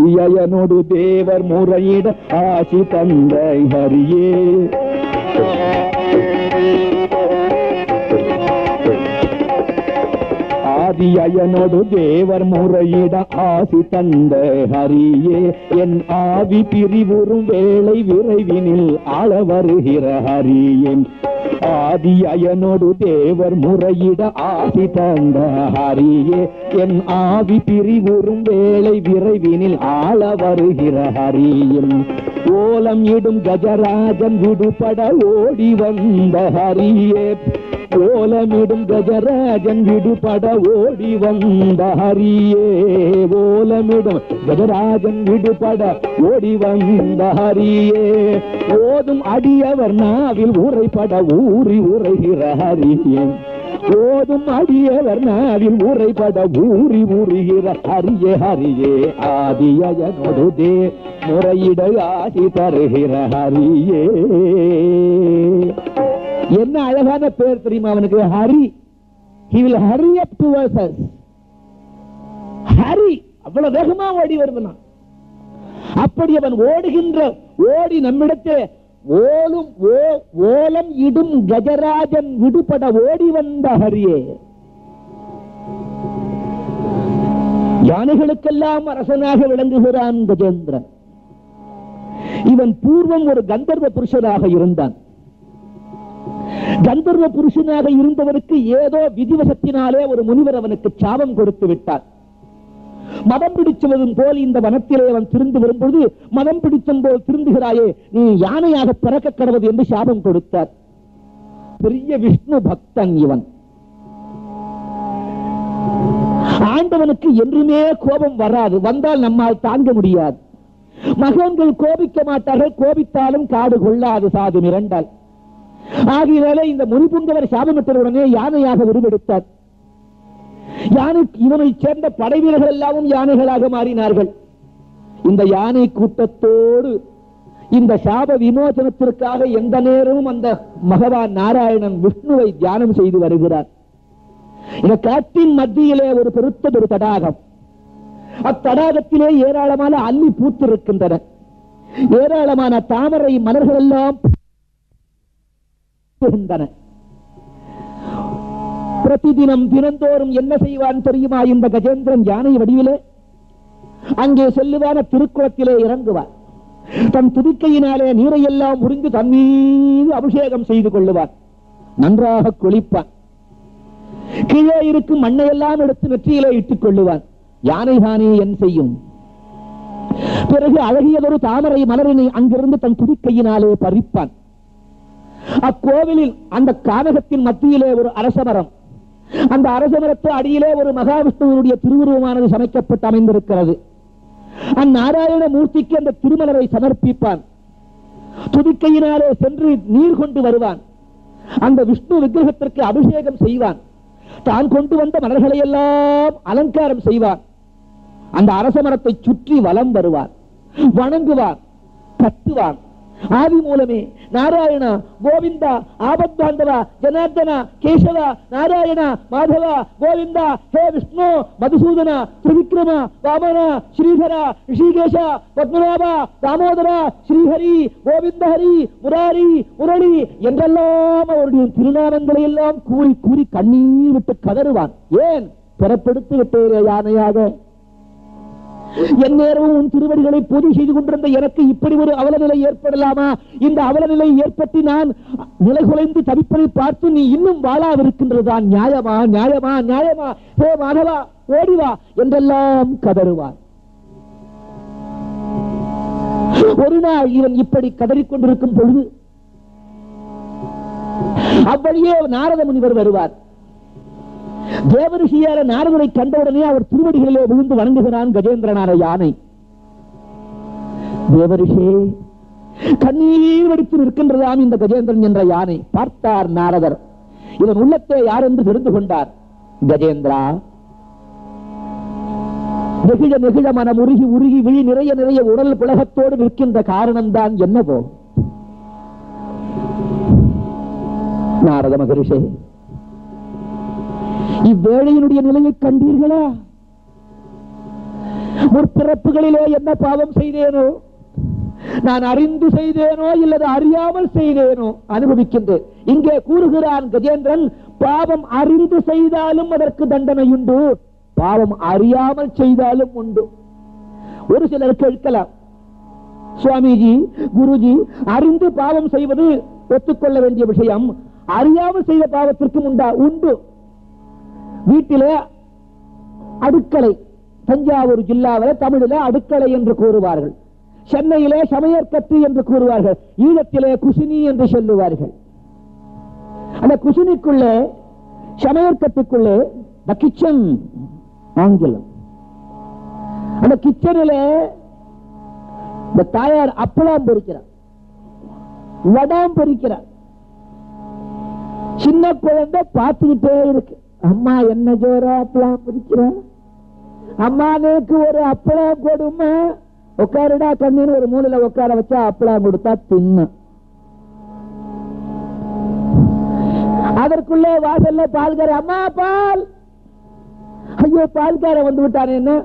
ஆதியனோடு தேவர் முறையிட ஆசி தந்த ஹரியே ஆதியனோடு தேவர் முறையிட ஆசி தந்த ஹரியே என் ஆவி பிரிவுறும் வேளை விரைவினில் அளவருகிற வருகிற ஆதியனோடு தேவர் முறையிட ஆசி தந்த ஹரியே என் ஆவி பிரிவுறும் வேளை விரைவினில் ஆள வருகிற ஹரியும். ஓலம் இடும் கஜராஜன் விடுபட ஓடி வந்த ஹரியே ஓலமிடும் கஜராஜன் விடுபட ஓடி வந்த ஹரியே. ஓலமிடும் கஜராஜன் விடுபட ஓடி வந்த ஹரியே. ஓதும் அடியவர் நாவில் உரைப்பட ஊறி உரைகிற ஹரியே. ஓதும் அடியவர் நாவில் உரைப்பட ஊறி உருகிற ஹரியே ஹரியே. ஆதியனோடு தே முறையிட ஆசி தருகிற ஹரியே. என்ன அழகான பேர் தெரியுமா அவனுக்கு? Hari. He will hurry up towards us Hari. அவ்வளவு வேகமா ஓடி வருவனான் அப்படி அவன் ஓடுகின்ற ஓடி நம்மிடத்தில் ஓலும் ஓ- ஓலம் இடும் கஜராஜன் விடுபட ஓடி வந்த ஹரியே. யானைகளுக்கெல்லாம் அரசனாக விளங்குகிறான் கஜேந்திரன். இவன் பூர்வம் ஒரு கந்தர்வ புருஷனாக இருந்தான். கந்தர்வ புருஷனாக இருந்தவனுக்கு ஏதோ விதிவசத்தினாலே ஒரு முனிவர் அவனுக்கு சாபம் கொடுத்து விட்டார். மதம் பிடிச்சவதும் போல் இந்த வனத்திலே அவன் திருந்து வரும்பொழுது மதம் பிடிச்சம் போல் திருந்துகிறாயே நீ யானையாக பிறக்க கடவது என்று சாபம் கொடுத்தார். பெரிய விஷ்ணு பக்தன் இவன். ஆண்டவனுக்கு என்றுமே கோபம் வராது வந்தால் நம்மால் தாங்க முடியாது. மகன்கள் கோபிக்க மாட்டார்கள் கோபித்தாலும் காடு கொள்ளாது சாது மிரண்டால். ஆகையினாலே இந்த முனிபுந்தவர் சாபமிட்ட உடனே யானையாக உருவெடுத்தார். யானை இவனை சேர்ந்த படை வீரர்கள் எல்லாமும் யானைகளாக மாறினார்கள். இந்த யானை கூட்டத்தோடு இந்த சாப விமோசனத்திற்காக எந்த நேரமும் அந்த மகவான் நாராயணன் விஷ்ணுவை தியானம் செய்து வருகிறார். இந்த காட்டின் மத்தியிலே ஒரு பெருத்ததொரு தடாகம். அத்தடாகத்திலே ஏராளமான அல்லி பூத்திருக்கின்றன. ஏராளமான தாமரை மலர்கள் எல்லாம் பூக்கின்றன. பிரதிதினம் தினந்தோறும் என்ன செய்வான் தெரியுமா? இந்த கஜேந்திரன் யானை வடிவிலே அங்கே செல்லுவான திருக்குளத்திலே இறங்குவார் தன் துதிக்கையினாலே நீரையெல்லாம் உறிந்து தன் மீது அபிஷேகம் செய்து கொள்ளுவார் நன்றாக குளிப்பான். கீழே இருக்கும் மண்ணையெல்லாம் எடுத்து நெற்றியிலே இட்டுக் கொள்ளுவான். யானை தானே என் செய்யும்? பிறகு அழகியதொரு தாமரை மலரினை அங்கிருந்து தன் துதிக்கையினாலே பறிப்பான். அக்கோவிலில் அந்த காதகத்தின் மத்தியிலே ஒரு அரசமரம். அந்த அரசமரத்து அடியிலே ஒரு மகாவிஷ்ணுவனுடைய திருவுருவமானது சமைக்கப்பட்டு அமைந்திருக்கிறது. அந்நாராயண மூர்த்திக்கு அந்த திருமலரை சமர்ப்பிப்பான். துதிக்கையினாலே சென்று நீர் கொண்டு வருவான். அந்த விஷ்ணு விக்கிரகத்திற்கு அபிஷேகம் செய்வான். தான் கொண்டு வந்த மலர்களை எல்லாம் அலங்காரம் செய்வான். அந்த அரச மரத்தை சுற்றி வலம் வருவான். வணங்குவான். கத்துவான். ஆதி மூலமே நாராயணா கோவிந்தா ஆபத்பாந்தவா ஜனார்தனா கேசவா நாராயணா மாதவா கோவிந்தா ஹே விஷ்ணு மதுசூதனா திரிவிக்ரமா வாமனா ஸ்ரீதரா ரிஷிகேஷா பத்மநாபா தாமோதரா ஸ்ரீஹரி கோவிந்தஹரி முராரி முரளி என்றெல்லாம் அவருடைய திருநாமங்களை எல்லாம் கூறி கூறி கண்ணீர் விட்டு கதறுவான். ஏன்? பிறப்பெடுத்து விட்டேரே யானையாக. என் நேரமும் உன் திருவடிகளை பொது செய்து கொண்டிருந்த எனக்கு இப்படி ஒரு அவலநிலை ஏற்படலாமா? இந்த அவலநிலை ஏற்பட்டு நான் நிலை குலைந்து தவிப்பதை பார்த்து நீ இன்னும் வாழாவிருக்கின்றதுதான் நியாயமா? நியாயமா? நியாயமா? ஹே மாதவா ஓடிவா என்றெல்லாம் கதறுவார். ஒரு நாள் இவன் இப்படி கதறிக் கொண்டிருக்கும் பொழுது அவ்வழியே நாரத முனிவர் வருவார். தேவரிஷியார நாரதரை கண்டவுடனே அவர் திருவடிகளிலே விழுந்து வணங்குகிறான் கஜேந்திரனான யானை. தேவரிஷே கண்ணீர் வடித்து நிற்கின்றதாம் இந்த கஜேந்திரன் என்ற யானை. பார்த்தார் நாரதர். இதன் உள்ளத்தை யார் என்று தெரிந்து கொண்டார்? கஜேந்திரா. நெகிழ நெகிழ மனம் உருகி உருகி விழி நிறைய நிறைய உடல் புலகத்தோடு நிற்கின்ற காரணம்தான் என்னவோ? நாரத மகரிஷே இவ்வேழையினுடைய நிலையை கண்டீர்களா? முற்பிறப்புகளிலே என்ன பாவம் செய்தேனோ? நான் அறிந்து செய்தேனோ இல்லது அறியாமல் செய்தேனோ? அனுபவிக்கின்றேன் இங்கே கூறுகிறான் கஜேந்திரன் பாவம் அறிந்து செய்தாலும் அதற்கு தண்டனை உண்டு பாவம் அறியாமல் செய்தாலும் உண்டு. ஒரு சிலர் கேட்கலாம் சுவாமிஜி குருஜி அறிந்து பாவம் செய்வது ஒத்துக்கொள்ள வேண்டிய விஷயம் அறியாமல் செய்த பாவத்திற்கும் உண்டா? உண்டு. வீட்டிலே அடுக்கலை தஞ்சாவூர் ஜில்லாவில் தமிழில அடுக்கலை என்று கூறுவார்கள். சென்னையிலே சமையற்கட்டு என்று கூறுவார்கள். ஈழத்திலே குசினி என்று சொல்லுவார்கள். அந்த குசினிக்குள்ளே சமையற்கட்டுக்குள்ளே த கிச்சன் ஆங்கிலம். அந்த கிச்சனிலே இந்த தாயார் அப்பளம் பொறிக்கிறார். வடாம் பொறிக்கிறார். சின்ன குழந்தை பார்த்துக்கிட்டே இருக்கு. அம்மா என்ன ஜோரா அப்பளம் பொறிக்கிறா அம்மானுக்கு ஒரு அப்பளம் கொடுமை? உட்காருடா கண்ணின்னு ஒரு மூணுல உட்கார வச்சா அப்பளம் கொடுத்தா தின்னு. அதற்குள்ளே வாசல்ல பால்கார அம்மா பால்! ஐயோ பால்கார வந்து விட்டானேன்னு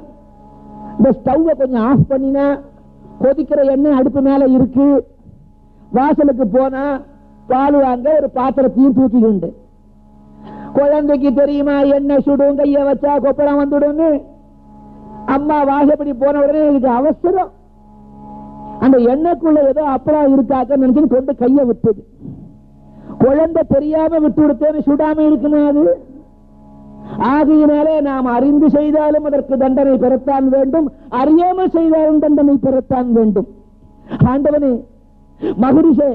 இந்த ஸ்டவ்வை கொஞ்சம் ஆஃப் பண்ணினா கொதிக்கிற எண்ணெய் அடுப்பு மேல இருக்கு. வாசலுக்கு போனா பால் வாங்க ஒரு பாத்திரத்தையும் தூக்கிக்கிண்டு குழந்தைக்கு தெரியுமா எண்ணெய் சுடும் கைய வச்சா கொப்பளம் வந்துடும் அம்மா வாசப்படி போன உடனே இதுக்கு அவசரம். அந்த எண்ணெய்க்குள்ள ஏதோ அப்பளம் இருக்காக்க நினைச்சு கொண்டு கைய விட்டது. குழந்தை தெரியாம விட்டு விடுத்தேன்னு சுடாம இருக்குமா அது? ஆகையினாலே நாம் அறிந்து செய்தாலும் அதற்கு தண்டனை பெறத்தான் வேண்டும். அறியாமல் செய்தாலும் தண்டனை பெறத்தான் வேண்டும். ஆண்டவனே மகரிஷே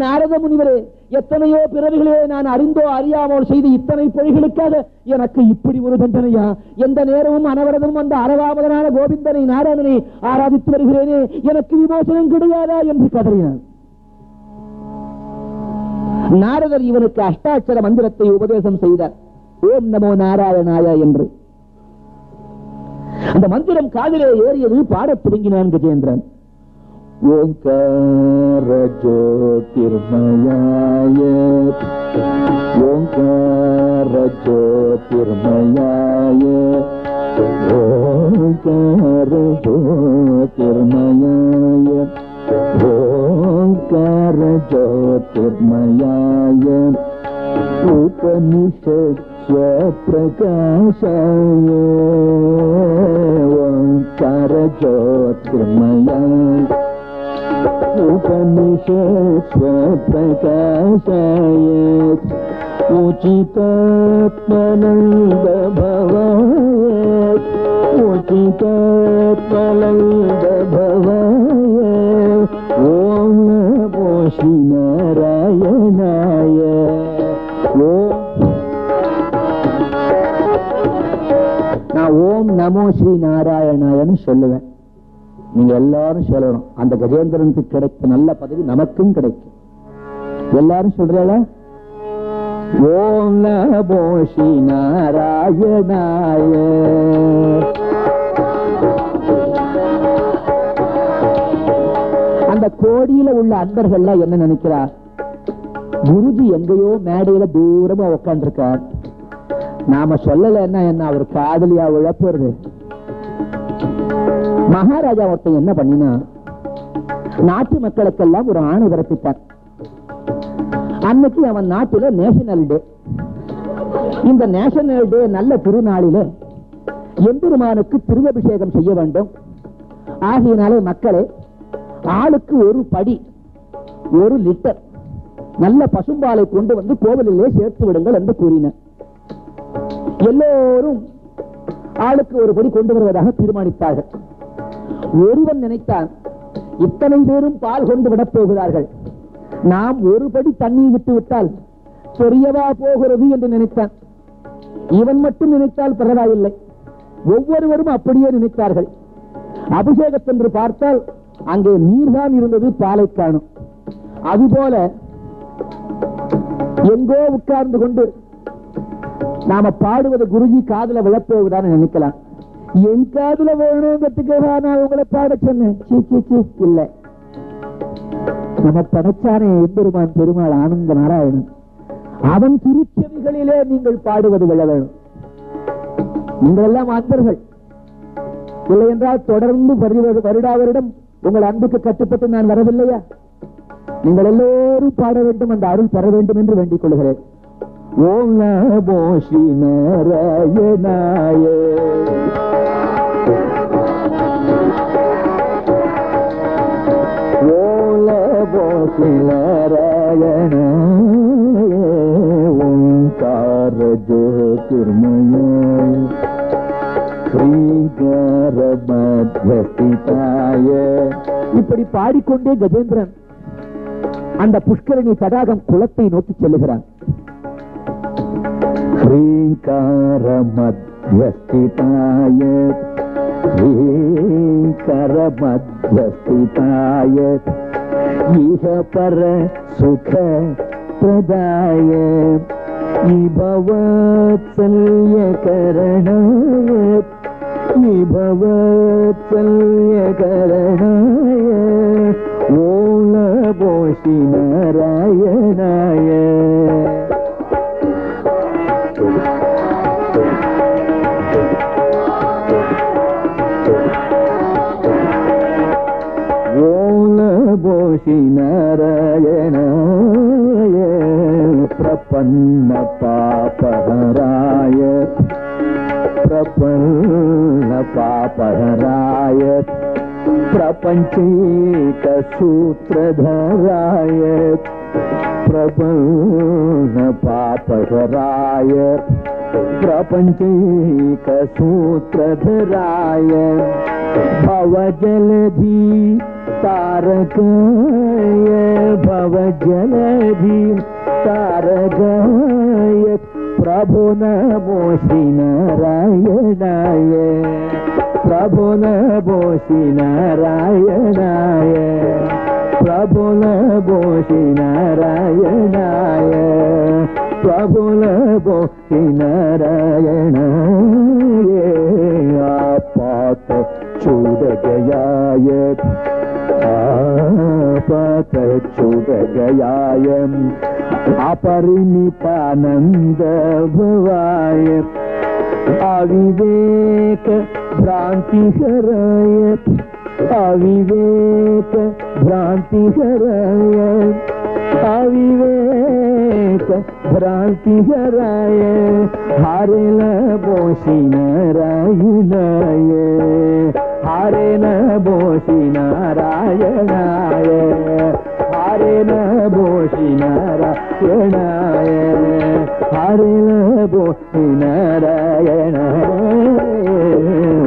நாரத முனிவரே எத்தனையோ பிறவிகளே நான் அறிந்தோ அறியாமல் செய்த இத்தனை பொய்களுக்காக எனக்கு இப்படி ஒரு தண்டனையா? எந்த நேரமும் அனவரதமும் அந்த அறவாமதனான கோவிந்தனை நாராயணனை ஆராதித்து வருகிறேனே எனக்கு விமோசனம் கிடையாதா என்று கதறினான். நாரதர் இவனுக்கு அஷ்டாட்சர மந்திரத்தை உபதேசம் செய்தார். ஓம் நமோ நாராயணாய என்று. அந்த மந்திரம் காதிலே ஏறியது பாடத் தொடங்கினான் கஜேந்திரன். ஓங்கார ஜோதிர்மயாய ஓங்கார ஜோதிர்மயாய ஓங்கார ஜோதிர்மயாய ஓங்கார ஜோதிர்மயாய उपनिषत् स्वप्रकाशाय ओङ्कार ज्योतिर्मयाय उपनिषत् स्वप्रकाशाय उचितात्मनन्द भवाय उचितात्मनन्द भवाय ॐ नमो श्रीनारायणाय ஓம் நான் ஓம் நமோ ஸ்ரீ நாராயணாயன்னு சொல்லுவேன் நீங்க எல்லாரும் சொல்லணும். அந்த கஜேந்திரனுக்கு கிடைத்த நல்ல பதவி நமக்கும் கிடைக்கும். எல்லாரும் சொல்றல ஓம் நமோ நாராயணாய. அந்த கோடியில உள்ள அன்பர்கள்லாம் என்ன நினைக்கிறார் குருஜி எங்கேயோ மேடையில தூரமா உட்காந்துருக்கார் நாம சொல்லலைன்னா என்ன அவர் காதலியா விழப்போறது மகாராஜா ஒருத்தன் என்ன பண்ணினா நாட்டு மக்களுக்கெல்லாம் ஒரு ஆணை பிறப்பித்தார். அன்னைக்கு அவன் நாட்டுல நேஷனல் டே. இந்த நேஷனல் டே நல்ல திருநாளில எம்பெருமானுக்கு திருவபிஷேகம் செய்ய வேண்டும். ஆகையினாலே மக்களே ஆளுக்கு ஒரு படி ஒரு லிட்டர் நல்ல பசும்பாலை கொண்டு வந்து கோவிலிலே சேர்த்து விடுங்கள் என்று கூறினர். எல்லோரும் ஆளுக்கு ஒரு படி கொண்டு வருவதாக தீர்மானித்தார்கள். ஒருவன் நினைத்தான் இத்தனை பேரும் பால் கொண்டு விடப் போகிறார்கள். நாம் ஒருபடி தண்ணீர் விட்டு விட்டால் பெரியவா போகிறது என்று நினைத்தான். இவன் மட்டும் நினைத்தால் பரவாயில்லை. ஒவ்வொருவரும் அப்படியே நினைத்தார்கள். அபிஷேகத்தென்று பார்த்தால் அங்கே நீர்தான் இருந்தது பாலை காணும். அதுபோல எங்கோ உட்கார்ந்து கொண்டு நாம பாடுவது குருஜி காதுல விழப்போகுதான்னு நினைக்கலாம். என் காதுல வேணுங்கிறதுக்காக நான் உங்களை பாட சொன்னேன். இல்ல. நம்ம படைச்சானே எம்பெருமான் பெருமாள் ஆனந்த நாராயணன். அவன் திருச்செவிகளிலே நீங்கள் பாடுவது விழ வேணும். நீங்கள் எல்லாம் அன்பர்கள். இல்லை என்றால் தொடர்ந்து வருட- வருடா வருடம் உங்கள் அன்புக்கு கட்டுப்பட்டு நான் வரவில்லையா? நீங்கள் எல்லோரும் பாட வேண்டும் அந்த அருள் பெற வேண்டும் என்று வேண்டிக் கொள்கிறேன். ஓம் நமோ ஸ்ரீ நாராயணாய ஓம் நமோ ஸ்ரீ நாராயணாய ஓங்கார ஜோதிர்மயாய ஸ்ரீகார மத்தியஸ்திதாய இப்படி பாடிக்கொண்டே கஜேந்திரன் அந்த புஷ்கரணி தடாகம் குளத்தை நோக்கி செல்லுகிறான். श्रीकार मध्यस्थिताय श्रीकार मध्यस्थिताय इह पर सुख प्रदाय विभवत्सल्यकरणाय विभवत्सल्यकरणाय ॐ नमो श्रीनारायणाय भोषि नारायण प्रपन्न पापहराय प्रपन्न पापहराय प्रपंचीत सूत्रधराय प्रपन्न पापहराय प्रपंचीक सूत्रधराय भवजलधी తారక భవజలధి తారక ప్రభు నమో నారాయణాయ ప్రభు నమో నారాయణాయ ప్రభు నమో నారాయణాయ ప్రభు నమో ఆ పాత చూడగయాయ பதச்சுதகயாயம் அபரிமிதானந்த பவாய அவிவேக பிராந்திகராய அவிவேக பிராந்திகராய. அவிவேக பிராந்திகராய ஹரில போஷினராயுனாய హారేన భోషిన నారాయణాయ హారేన భోషిన నారాయణాయ హారేన భోషిన నారాయణ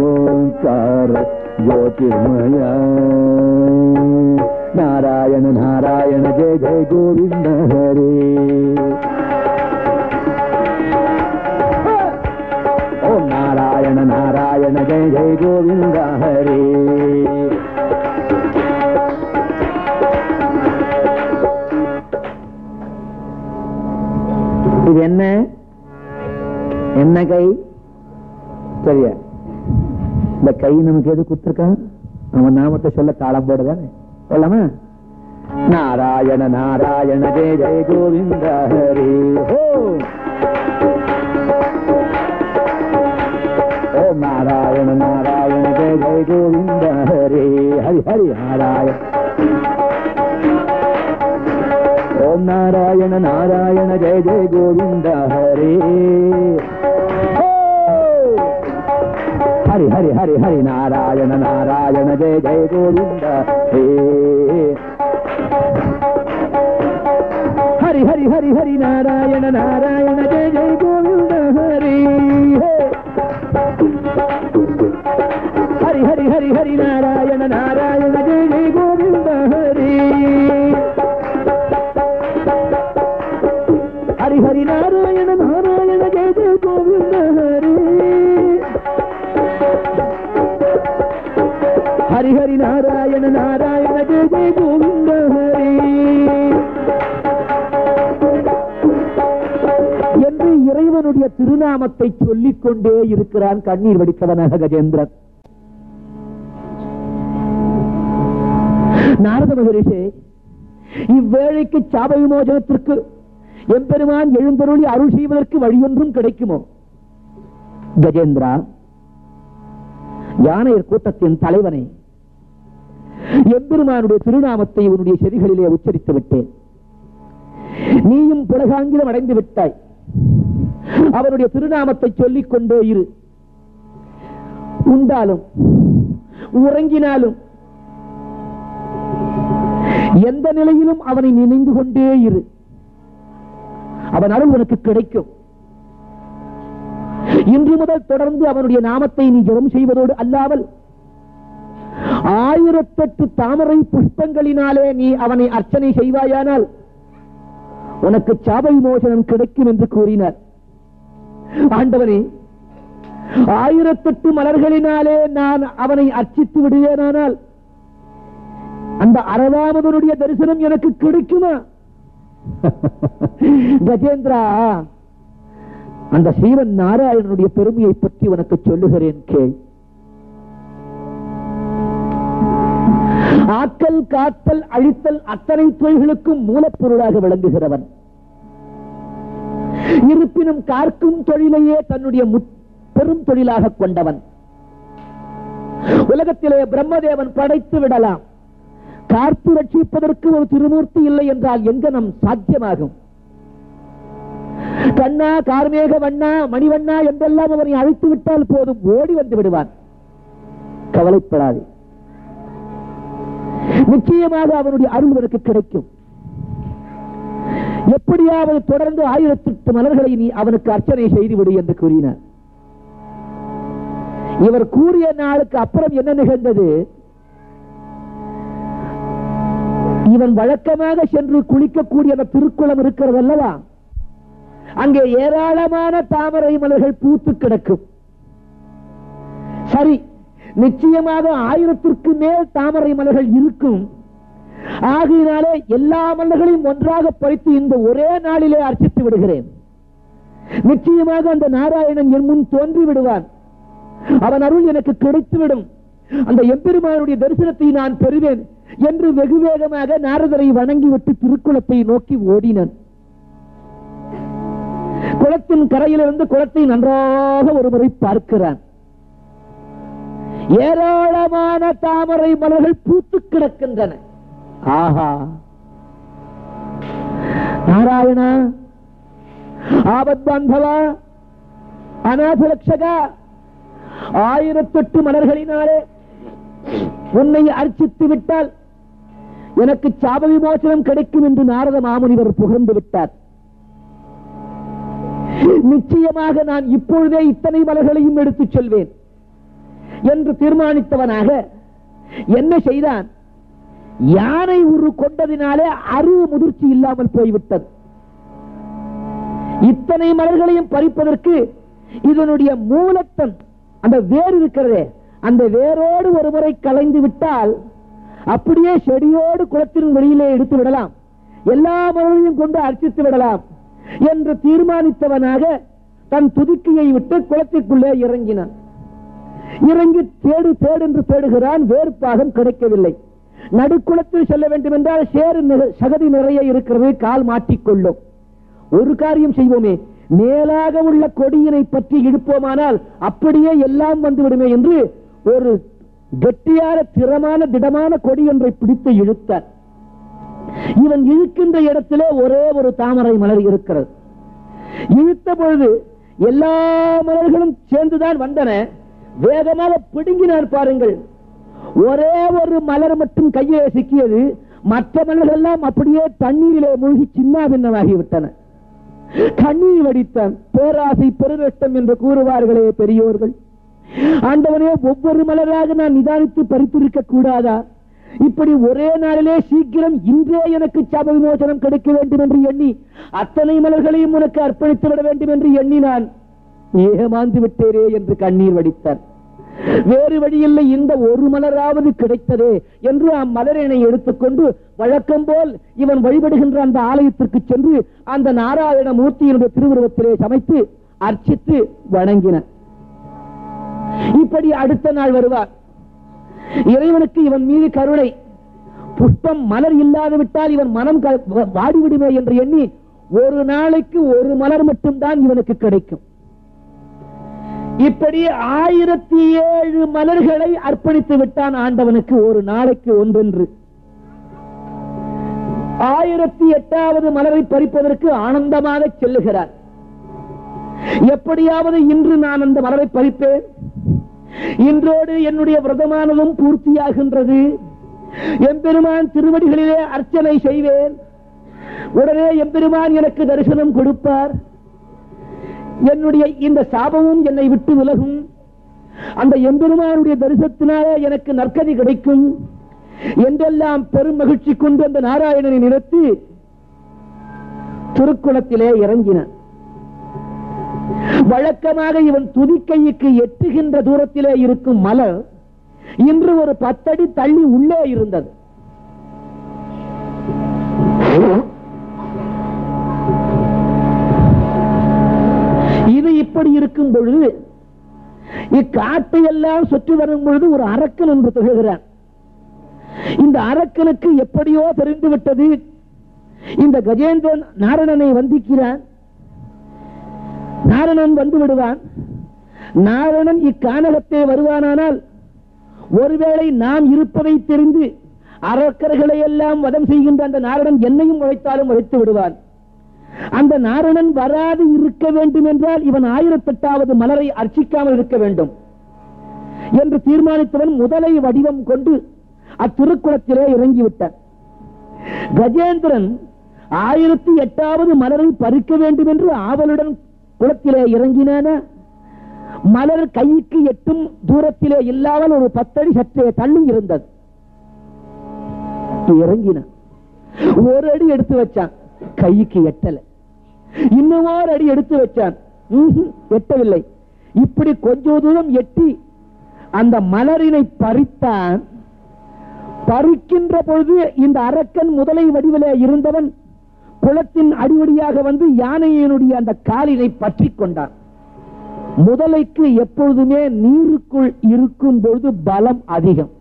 ఓంకార జ్యోతిర్మయ. నారాయణ నారాయణ జయ జయ గోవింద హరే. நாராயண நாராயண ஜெய ஜெய கோவிந்த ஹரி. இது என்ன? என்ன கை? சரியா. இந்த கை நமக்கு எது குத்துருக்கான் அவன் நாமத்தை சொல்ல தாளம் போடுதானே. சொல்லலாமா நாராயண நாராயண ஜெய ஜெய கோவிந்த ஹரி. ஹோ ஓம் நாராயண நாராயண ஜெய ஜெய கோவிந்த ஹரி ஹரி ஹரி நாராயண ஓம் நாராயண நாராயண ஜெய ஜெய கோவிந்த ஹரி ஹரி ஹரி ஹரி ஹரி நாராயண நாராயண ஜெய ஜெய கோவிந்த ஹே ஹரி ஹரி ஹரி ஹரி நாராயண நாராயண ஜெய ஜெய கோவிந்த ஹரி ஹரி ஹரி ஹரி ஹரி நாராயண நாராயண ஜெய ஜெய கோவிந்த ஹரி ஹரி ஹரி நாராயண நாராயண ஜெய ஜெய கோவிந்த ஹரி ஹரி ஹரி நாராயண இறைவனுடைய திருநாமத்தை சொல்லிக் கொண்டே இருக்கிறான் கண்ணீர் வடித்தவனாக கஜேந்திரன். நாரத மகரிஷே இவ்வேளைக்கு சாப விமோசனத்திற்கு எம்பெருமான் எழுந்தருளி அருள் செய்வதற்கு வழியொன்றும் கிடைக்குமோ? கஜேந்திரா யானையர் கூட்டத்தின் தலைவனை எம்பெருமானுடைய திருநாமத்தை உன்னுடைய செவிகளிலே உச்சரித்து விட்டேன். நீயும் புலகாங்கிலம் அடைந்து விட்டாய். அவனுடைய திருநாமத்தை சொல்லிக் கொண்டே இரு. உண்டாலும் உறங்கினாலும் எந்த நிலையிலும் அவனை நினைந்து கொண்டே இரு. அவனால் உனக்கு கிடைக்கும். இன்று முதல் தொடர்ந்து அவனுடைய நாமத்தை நீ ஜெபம் செய்வதோடு அல்லாமல் ஆயிரத்தெட்டு தாமரை புஷ்பங்களினாலே நீ அவனை அர்ச்சனை செய்வாயானால் உனக்கு சாபை மோசனம் கிடைக்கும் என்று கூறினார். ஆண்டவனே ஆயிரத்தெட்டு மலர்களினாலே நான் அவனை அர்ச்சித்து விடுவேனானால் அந்த அறவாமதனுடைய தரிசனம் எனக்கு கிடைக்குமா? கஜேந்திரா அந்த சீவன் நாராயணனுடைய பெருமையை பற்றி உனக்கு சொல்லுகிறேன் கேள். ஆக்கல் காத்தல் அழித்தல் அத்தனை தொழில்களுக்கும் மூலப்பொருளாக விளங்குகிறவன். இருப்பினும் கார்க்கும் தொழிலையே தன்னுடைய முத்- பெரும் தொழிலாக கொண்டவன். உலகத்திலே பிரம்மதேவன் படைத்து விடலாம். காத்து ரட்சிப்பதற்கு ஒரு திருமூர்த்தி இல்லை என்றால் எங்க நம் சாத்தியமாகும்? கண்ணா கார்மேக வண்ணா மணிவண்ணா என்றெல்லாம் அவனை அழைத்து விட்டால் போதும் ஓடி வந்து விடுவான். கவலைப்படாது. நிச்சயமாக அவனுடைய அருள் உனக்கு கிடைக்கும். எப்படியாவது தொடர்ந்து ஆயிரத்தெட்டு மலர்களை நீ அவனுக்கு அர்ச்சனை செய்துவிடு என்று கூறினார். இவர் கூறிய நாளுக்கு அப்புறம் என்ன நிகழ்ந்தது? இவன் வழக்கமாக சென்று குளிக்கக்கூடிய அந்த திருக்குளம் இருக்கிறது அல்லவா அங்கே ஏராளமான தாமரை மலர்கள் பூத்து கிடக்கும். சரி நிச்சயமாக ஆயிரத்திற்கு மேல் தாமரை மலர்கள் இருக்கும். ஆகையினாலே எல்லா மன்னர்களையும் ஒன்றாக பறித்து இந்த ஒரே நாளிலே அர்ச்சித்து விடுகிறேன். நிச்சயமாக அந்த நாராயணன் என் முன் தோன்றி விடுவான். அவன் அருள் எனக்கு கிடைத்துவிடும். அந்த எம்பெருமானுடைய தரிசனத்தை நான் பெறுவேன் என்று வெகு வேகமாக நாரதரை வணங்கிவிட்டு திருக்குளத்தை நோக்கி ஓடினான். குளத்தின் கரையிலிருந்து குளத்தை நன்றாக ஒருமுறை பார்க்கிறான். ஏராளமான தாமரை மலர்கள் பூத்து கிடக்கின்றன. ஆஹா. நாராயணா ஆபத் பாந்தவா அநாதலட்சகா ஆயிரத்தெட்டு மலர்களினாலே உன்னை அர்ச்சித்து விட்டால் எனக்கு சாப விமோசனம் கிடைக்கும் என்று நாரத மாமுனிவர் புகழ்ந்து விட்டார். நிச்சயமாக நான் இப்பொழுதே இத்தனை மலர்களையும் எடுத்துச் செல்வேன் என்று தீர்மானித்தவனாக என்ன செய்தான்? யானை உரு கொண்டதினாலே அருவு முதிர்ச்சி இல்லாமல் போய்விட்டது. இத்தனை மலர்களையும் பறிப்பதற்கு இதனுடைய மூலத்தன் அந்த வேர் இருக்கிறதே அந்த வேரோடு ஒரு முறை கலைந்து விட்டால் அப்படியே செடியோடு குளத்தின் வெளியிலே எடுத்து விடலாம். எல்லா மலர்களையும் கொண்டு அர்ச்சித்து விடலாம் என்று தீர்மானித்தவனாக தன் துதிக்கையை விட்டு குளத்திற்குள்ளே இறங்கினான். இறங்கி தேடு தேடு என்று தேடுகிறான் வேறுபாகம் கிடைக்கவில்லை. நடுக்குளத்தில் செல்ல வேண்டும் என்றால் சேறு நிற- சகதி நிறைய இருக்கிறது கால் மாட்டிக்கொள்ளும். ஒரு காரியம் செய்வோமே மேலாக உள்ள கொடியினை பற்றி இழுப்போமானால் அப்படியே எல்லாம் வந்துவிடுமே என்று ஒரு கெட்டியான திறமான திடமான கொடி ஒன்றை பிடித்து இழுத்தார். இவன் இழுக்கின்ற இடத்திலே ஒரே ஒரு தாமரை மலர் இருக்கிறது. இழுத்த பொழுது எல்லா மலர்களும் சேர்ந்துதான் வந்தன. வேகமாக பிடுங்கினார் பாருங்கள். ஒரே ஒரு மலர் மட்டும் கையே சிக்கியது மற்ற மலர்கள் எல்லாம் அப்படியே தண்ணீரிலே மூழ்கி சின்ன பின்னமாகிவிட்டன. கண்ணீர் வடித்தான் பேராசை பெருநஷ்டம் என்று கூறுவார்களே பெரியோர்கள். ஆண்டவனே ஒவ்வொரு மலராக நான் நிதானித்து பறித்திருக்க கூடாதா? இப்படி ஒரே நாளிலே சீக்கிரம் இன்றே எனக்கு சாப விமோசனம் கிடைக்க வேண்டும் என்று எண்ணி அத்தனை மலர்களையும் உனக்கு அர்ப்பணித்து விட வேண்டும் என்று எண்ணினான். ஏமாந்து விட்டேரே என்று கண்ணீர் வடித்தான். வேறு வழியில்லை இந்த ஒரு மலராவது கிடைத்தது என்று அம்மலரினை எடுத்துக்கொண்டு வழக்கம் போல் இவன் வழிபடுகின்ற அந்த ஆலயத்திற்கு சென்று அந்த நாராயண மூர்த்தியினுடைய திருவுருவத்திலே சமைத்து அர்ச்சித்து வணங்கின இப்படி அடுத்த நாள் வருவார். இறைவனுக்கு இவன் மீது கருணை. புஷ்பம் மலர் இல்லாது விட்டால் இவன் மனம் க- வாடிவிடுமே என்று எண்ணி ஒரு நாளைக்கு ஒரு மலர் மட்டும்தான் இவனுக்கு கிடைக்கும். இப்படி ஆயிரத்தி ஏழு மலர்களை அர்ப்பணித்து விட்டான் ஆண்டவனுக்கு ஒரு நாளைக்கு ஒன்றென்று. ஆயிரத்தி எட்டாவது மலரை பறிப்பதற்கு ஆனந்தமாக செல்லுகிறார். எப்படியாவது இன்று நான் அந்த மலரை பறிப்பேன். இன்றோடு என்னுடைய விரதமானதும் பூர்த்தியாகின்றது. எம்பெருமான் திருவடிகளிலே அர்ச்சனை செய்வேன். உடனே எம்பெருமான் எனக்கு தரிசனம் கொடுப்பார். என்னுடைய இந்த சாபமும் என்னை விட்டு விலகும். அந்த எம்பெருமானுடைய தரிசனத்தினாலே எனக்கு நற்கதி கிடைக்கும். என்றெல்லாம் பெரும் மகிழ்ச்சி கொண்டு அந்த நாராயணனை நிறுத்தி திருக்குளத்திலே இறங்கினான். வழக்கமாக இவன் துதிக்கைக்கு எட்டுகின்ற தூரத்திலே இருக்கும் மலர் இன்று ஒரு பத்தடி தள்ளி உள்ளே இருந்தது. இருக்கும் பொழுது இக்காட்டை எல்லாம் சுற்றி வரும் பொழுது ஒரு அரக்கன் என்று திகழ்கிறான் இந்த அரக்கனுக்கு எப்படியோ தெரிந்து விட்டது. இந்த கஜேந்திரன் நாரணனை வந்திக்கிறான். நாரணன் வந்து விடுவான். நாரணன் இக்கானகத்தை வருவானானால் ஒருவேளை நாம் இருப்பதை தெரிந்து அரக்கர்களை எல்லாம் வதம் செய்கின்ற அந்த நாரணன் என்னையும் உழைத்தாலும் உழைத்து விடுவான். அந்த நாரணன் வராது இருக்க வேண்டும் என்றால் இவன் ஆயிரத்தெட்டாவது மலரை அர்ச்சிக்காமல் இருக்க வேண்டும் என்று தீர்மானித்தவன் முதலை வடிவம் கொண்டு அத்திருக்குளத்திலே இறங்கிவிட்டான். கஜேந்திரன் ஆயிரத்தி எட்டாவது மலரை பறிக்க வேண்டும் என்று ஆவலுடன் குளத்திலே இறங்கினான? மலர் கைக்கு எட்டும் தூரத்திலே இல்லாமல் ஒரு பத்தடி சற்றே தள்ளி இருந்தது. இறங்கினான். ஒரு அடி எடுத்து வச்சான். கைக்கு எட்டல. இன்னும் அடி எடுத்து வச்சான். எட்டவில்லை. இப்படி கொஞ்ச தூரம் எட்டி அந்த மலரினை பறித்தான். பறிக்கின்ற பொழுது இந்த அரக்கன் முதலை வடிவிலே இருந்தவன் குளத்தின் அடிவடியாக வந்து யானையினுடைய அந்த காலினை பற்றி கொண்டான். முதலைக்கு எப்பொழுதுமே நீருக்குள் இருக்கும் பொழுது பலம் அதிகம்.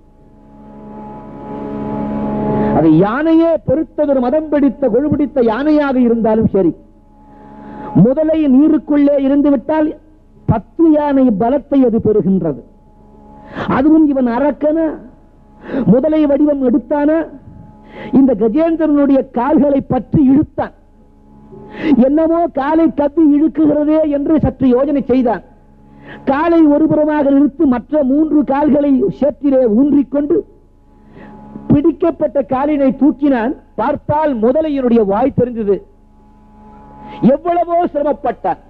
அது யானையே பெருத்ததொரு மதம் பிடித்த கொழுபிடித்த யானையாக இருந்தாலும் சரி முதலை நீருக்குள்ளே இருந்துவிட்டால் பத்து யானை பலத்தை அது பெறுகின்றது. அதுவும் இவன் அரக்கன? முதலை வடிவம் எடுத்தான? இந்த கஜேந்திரனுடைய கால்களை பற்றி இழுத்தான். என்னமோ காலை கப்பி இழுக்குகிறதே என்று சற்று யோஜனை செய்தான். காலை ஒருபுறமாக நிறுத்தி மற்ற மூன்று கால்களை சேற்றிலே ஊன்றிக்கொண்டு பிடிக்கப்பட்ட காலினை தூக்கினான். பார்த்தால் முதலையினுடைய வாய் தெரிந்தது. எவ்வளவோ சிரமப்பட்டான்.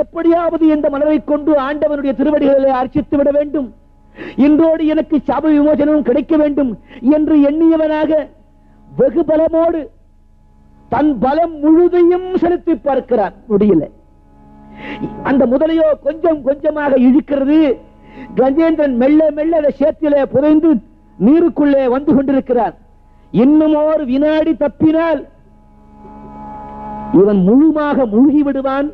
எப்படியாவது இந்த மலரை கொண்டு ஆண்டவனுடைய திருவடிகளை அர்ச்சித்து விட வேண்டும். இன்றோடு எனக்கு சாப விமோசனமும் கிடைக்க வேண்டும் என்று எண்ணியவனாக வெகு பலமோடு தன் பலம் முழுதையும் செலுத்தி பார்க்கிறான். முடியல. அந்த முதலையோ கொஞ்சம் கொஞ்சமாக இழுக்கிறது. கஜேந்திரன் மெல்ல மெல்ல அதை சேத்திலே புதைந்து நீருக்குள்ளே வந்து கொண்டிருக்கிறான் இன்னும் ஒரு வினாடி தப்பினால் இவன் முழுமாக மூழ்கி விடுவான்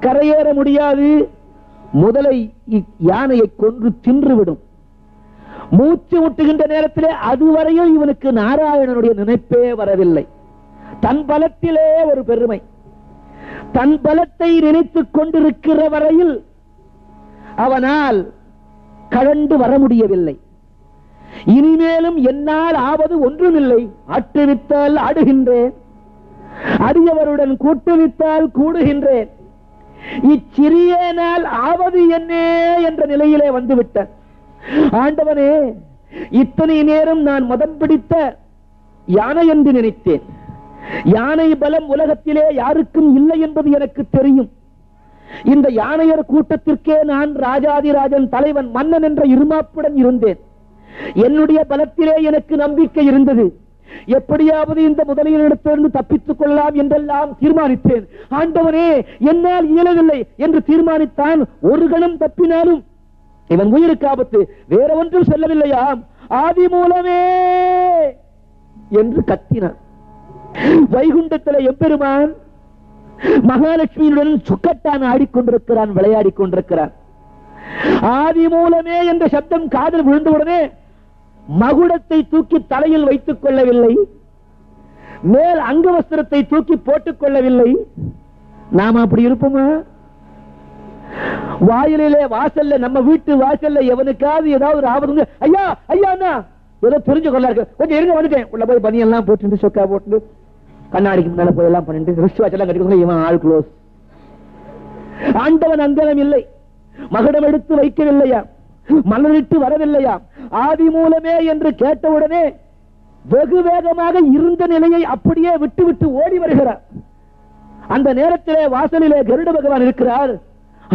கரையேற முடியாது. முதலை யானையை கொன்று தின்றுவிடும். மூச்சு முட்டுகின்ற நேரத்திலே அதுவரையும் இவனுக்கு நாராயணனுடைய நினைப்பே வரவில்லை. தன் பலத்திலே ஒரு பெருமை. தன் பலத்தை நினைத்துக் கொண்டிருக்கிற வரையில் அவனால் கழண்டு வர முடியவில்லை. இனிமேலும் என்னால் ஆவது ஒன்றுமில்லை. அட்டுவித்தால் அடுகின்றேன் அடியவருடன் கூட்டுவித்தால் கூடுகின்றேன். இச்சிறிய நாள் ஆவது என்னே என்ற நிலையிலே வந்துவிட்டேன். ஆண்டவனே இத்தனை நேரம் நான் மதம் பிடித்த யானை என்று நினைத்தேன். யானை பலம் உலகத்திலே யாருக்கும் இல்லை என்பது எனக்கு தெரியும். இந்த யானையர் கூட்டத்திற்கே நான் ராஜாதிராஜன் தலைவன் மன்னன் என்ற இருமாப்புடன் இருந்தேன். என்னுடைய பலத்திலே எனக்கு நம்பிக்கை இருந்தது. எப்படியாவது இந்த முதலீடு தப்பித்துக் கொள்ளலாம் என்றெல்லாம் தீர்மானித்தேன். ஆண்டவனே என்னால் இயலவில்லை என்று தீர்மானித்தான் ஒரு கணம் தப்பினாலும். இவன் உயிருக்கு ஆபத்து வேற ஒன்றும் செல்லவில்லையாம் ஆதி மூலமே என்று கத்தினான். வைகுண்டத்தில் எம்பெருமான் மகாலட்சுமியுடன் சுக்கட்டான் ஆடிக்கொண்டிருக்கிறான் விளையாடிக் கொண்டிருக்கிறான் ஆதி மூலமே என்ற சப்தம் காதல் விழுந்தவுடனே மகுடத்தை தூக்கி தலையில் வைத்துக் கொள்ளவில்லை. மேல் அங்க வஸ்திரத்தை தூக்கி போட்டுக் கொள்ளவில்லை. நாம் அப்படி இருப்போமா? வாயிலே வாசல்ல நம்ம வீட்டு வாசல்ல எவனுக்காவது ஏதாவது ஒரு ஆபத்து ஐயா ஐயா ஏதோ தெரிஞ்சு கொள்ள இருக்கு கொஞ்சம் இருங்க வந்துட்டேன். உள்ள போய் பனி எல்லாம் போட்டு சொக்கா போட்டு கண்ணாடிக்கு முன்னால போய் எல்லாம் பண்ணிட்டு ரிஸ்ட் வாட்ச் எல்லாம் இவன் ஆள் க்ளோஸ் ஆண்டவன் அந்தனம் இல்லை. மகுடம் எடுத்து வைக்கவில்லையா? மலரிட்டு வரவில்லையா? ஆதி மூலமே என்று கேட்டவுடனே வெகு வேகமாக இருந்த நிலையை அப்படியே விட்டு விட்டு ஓடி வருகிறார். அந்த நேரத்திலே வாசலிலே கருட பகவான் இருக்கிறார்.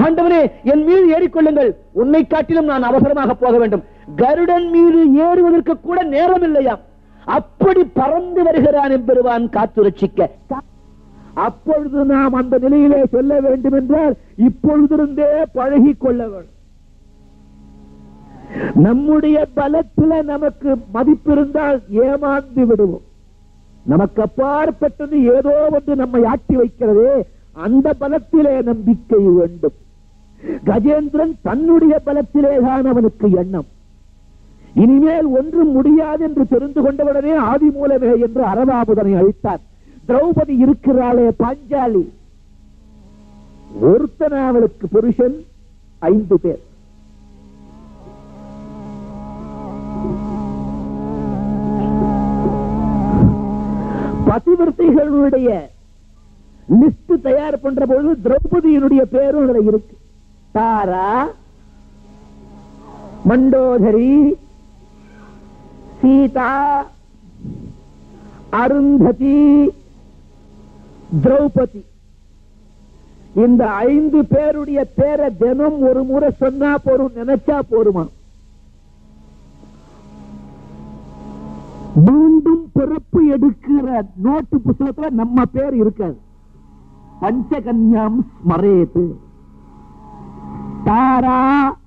ஆண்டவனே என் மீது ஏறிக்கொள்ளுங்கள். உன்னை காட்டிலும் நான் அவசரமாக போக வேண்டும். கருடன் மீது ஏறுவதற்கு கூட நேரம் இல்லையா அப்படி பறந்து வருகிறான் என்பருவான் காத்து ரட்சிக்க அப்பொழுது நாம் அந்த நிலையிலே செல்ல வேண்டும் என்றால் இப்பொழுதிருந்தே பழகி கொள்ள வேண்டும் நம்முடைய பலத்தில நமக்கு மதிப்பு இருந்தால் ஏமாந்து விடுவோம். நமக்கு அப்பாற்பட்டது ஏதோ ஒன்று நம்மை ஆட்டி வைக்கிறதே அந்த பலத்திலே நம்பிக்கை வேண்டும். கஜேந்திரன் தன்னுடைய பலத்திலே தான் அவனுக்கு எண்ணம். இனிமேல் ஒன்றும் முடியாது என்று தெரிந்து கொண்டவுடனே ஆதி மூலமே என்று அரவாபுதனை அழித்தார். திரௌபதி இருக்கிறாளே பாஞ்சாலி. ஒருத்தன அவளுக்கு புருஷன் ஐந்து பேர். பதிவிரத்தைகளுடைய லிஸ்ட் தயார் பண்ற பொழுது திரௌபதியினுடைய பேரும் இருக்கு. தாரா மண்டோதரி சீதா அருந்ததி திரௌபதி. இந்த ஐந்து பேருடைய பேரை தினம் ஒரு முறை சொன்னா போரும் நினைச்சா போருமா? மீண்டும் பிறப்பு எடுக்கிற நோட்டு புத்தகத்துல நம்ம பேர் இருக்காது. பஞ்சகன்யாம் ஸ்மரேது. தாரா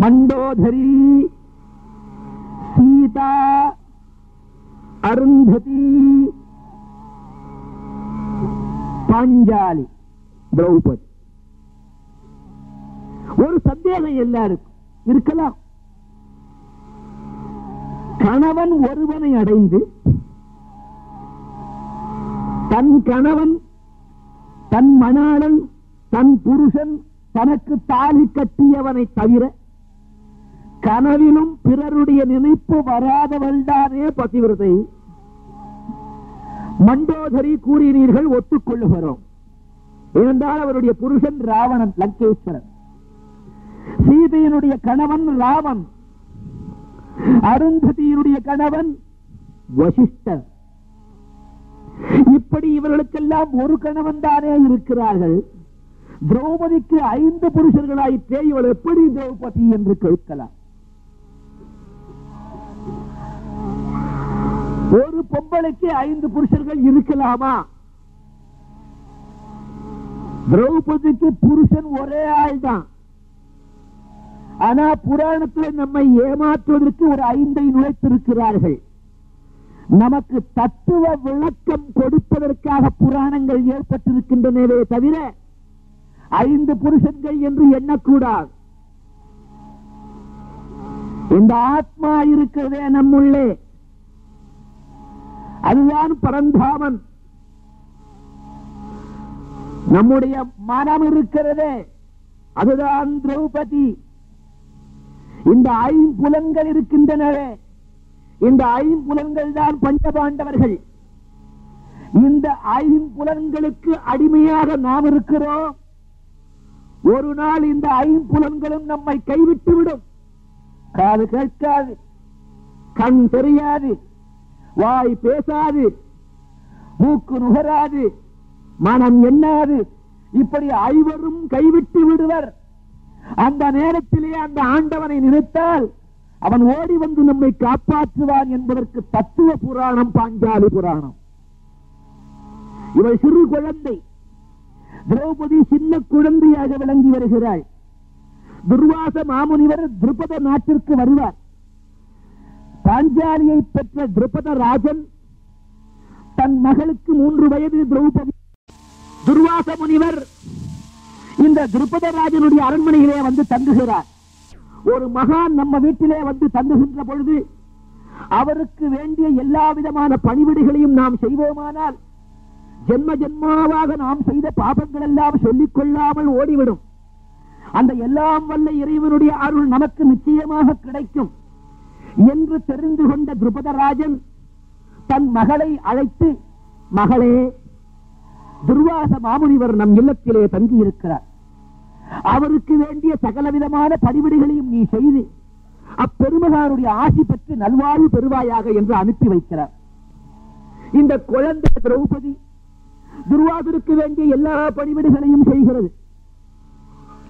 மண்டோதரி சீதா அருந்ததி பாஞ்சாலி. திரௌபதி ஒரு சந்தேகம் எல்லாருக்கும். இருக்கலாம். கணவன் ஒருவனை அடைந்து தன் கணவன் தன் மணாளன் தன் புருஷன் தனக்கு தாலி கட்டியவனை தவிர கனவிலும் பிறருடைய நினைப்பு வராதவள்தானே பதிவிரதை மண்டோதரி கூறினீர்கள் ஒத்துக்கொள்ளுகிறோம். இருந்தால் அவருடைய புருஷன் ராவணன் லங்கேஸ்வரன். சீதையினுடைய கணவன் ராவன் அருந்ததியினுடைய கணவன் வசிஷ்டர். இப்படி இவர்களுக்கெல்லாம் ஒரு கணவன் தானே இருக்கிறார்கள். திரௌபதிக்கு ஐந்து புருஷர்களாயிற்றே இவள் எப்படி திரௌபதி என்று கேட்கலாம். ஒரு பொம்பளைக்கு ஐந்து புருஷர்கள் இருக்கலாமா? திரௌபதிக்கு புருஷன் ஒரே ஆள் தான் ஆனா புராணத்தில் நம்மை ஏமாற்றுவதற்கு ஒரு ஐந்தை நுழைத்திருக்கிறார்கள். நமக்கு தத்துவ விளக்கம் கொடுப்பதற்காக புராணங்கள் ஏற்பட்டிருக்கின்றனவே தவிர ஐந்து புருஷன்கள் என்று எண்ணக்கூடாது. இந்த ஆத்மா இருக்கிறதே நம்முள்ளே. அதுதான் பரந்தாமன் நம்முடைய மனம் இருக்கிறதே. அதுதான் திரௌபதி. இந்த ஐம்புலன்கள் இருக்கின்றனவே இந்த ஐம்புலன்கள் தான் பஞ்சபாண்டவர்கள். இந்த ஐம்புலன்களுக்கு அடிமையாக நாம் இருக்கிறோம். ஒரு நாள் இந்த ஐம்புலன்களும் நம்மை கைவிட்டு விடும். காது கேட்காது. கண் தெரியாது. வாய் பேசாது. மூக்கு நுகராது. மனம் எண்ணாது. இப்படி ஐவரும் கைவிட்டு விடுவர். அந்த நேரத்திலே அந்த ஆண்டவனை நினைத்தால் அவன் ஓடி வந்து நம்மை காப்பாற்றுவான் என்பதற்கு தத்துவ புராணம் பாஞ்சாலி புராணம். இவள் சிறு குழந்தை. திரௌபதி சின்ன குழந்தையாக விளங்கி வருகிறாள். துர்வாச மாமுனிவர் திருப்பத நாட்டிற்கு வருவார். பாஞ்சாலியை பெற்ற திருப்பத ராஜன் தன் மகளுக்கு மூன்று வயது திரௌபதி துர்வாச முனிவர் இந்த திருப்பதராஜனுடைய அரண்மனையிலே வந்து தங்குகிறார். ஒரு மகான் நம்ம வீட்டிலே வந்து தங்குகின்ற பொழுது அவருக்கு வேண்டிய எல்லா விதமான பணிவிடைகளையும் நாம் செய்வோமானால் ஜென்ம ஜென்மாவாக நாம் செய்த பாபங்கள் எல்லாம் சொல்லிக் கொள்ளாமல் ஓடிவிடும். அந்த எல்லாம் வல்ல இறைவனுடைய அருள் நமக்கு நிச்சயமாக கிடைக்கும். என்று தெரிந்து கொண்ட திருபதராஜன் தன் மகளை அழைத்து மகளே துர்வாச மாமுனிவர் நம் இல்லத்திலே தங்கியிருக்கிறார். அவருக்கு வேண்டிய சகலவிதமான பணிவிடைகளையும் நீ செய்து அப்பெருமகாருடைய ஆசி பெற்று நல்வாழ்வு பெறுவாயாக என்று அனுப்பி வைக்கிறார். இந்த குழந்தை திரௌபதி துர்வாசருக்கு வேண்டிய எல்லா பணிவிடைகளையும் செய்கிறது.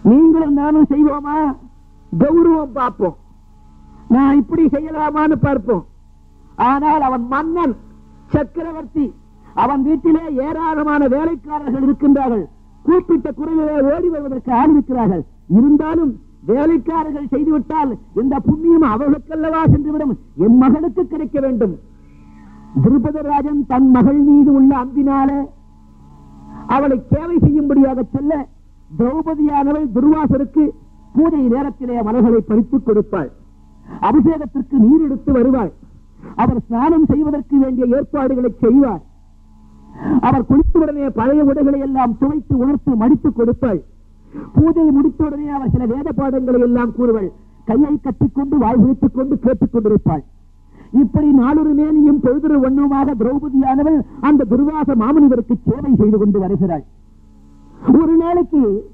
நீங்களும் நானும் செய்வோமா? கௌரவம் பார்ப்போம். நான் இப்படி செய்யலாமான்னு பார்ப்போம். ஆனால் அவன் மன்னன் சக்கரவர்த்தி அவன் வீட்டிலே ஏராளமான வேலைக்காரர்கள் இருக்கின்றார்கள். கூப்பிட்ட குறைவிலே ஓடி வருவதற்கு ஆரம்பிக்கிறார்கள் இருக்கிறார்கள் இருந்தாலும் வேலைக்காரர்கள் செய்துவிட்டால் இந்த புண்ணியம் அவர்களுக்கல்லவா சென்றுவிடும்? என் மகளுக்கு கிடைக்க வேண்டும். திருபதராஜன் தன் மகள் மீது உள்ள அன்பினாலே அவளை சேவை செய்யும்படியாக செல்ல திரௌபதியானவள் துர்வாசருக்கு பூஜை நேரத்திலே மலர்களை பறித்துக் கொடுப்பாள். அபிஷேகத்திற்கு நீர் எடுத்து வருவாள். அவர் ஸ்நானம் செய்வதற்கு வேண்டிய ஏற்பாடுகளை செய்வார் அவர் குளித்தவுடனே பழைய உடைகளை எல்லாம் துவைத்து உணர்த்து மடித்துக் கொடுப்பாள். பூஜை முடித்தவுடனே அவர் சில வேத பாடங்களை எல்லாம் கூறுவள். கையை கட்டிக்கொண்டு வாய் வைத்துக் கொண்டு கேட்டுக் கொண்டிருப்பாள். இப்படி நாளொரு மேனியும் பொழுதொரு ஒண்ணுமாக திரௌபதியானவள் அந்த துர்வாச மாமனிவருக்கு சேவை செய்து கொண்டு வருகிறாள். ஒரு நாளைக்கு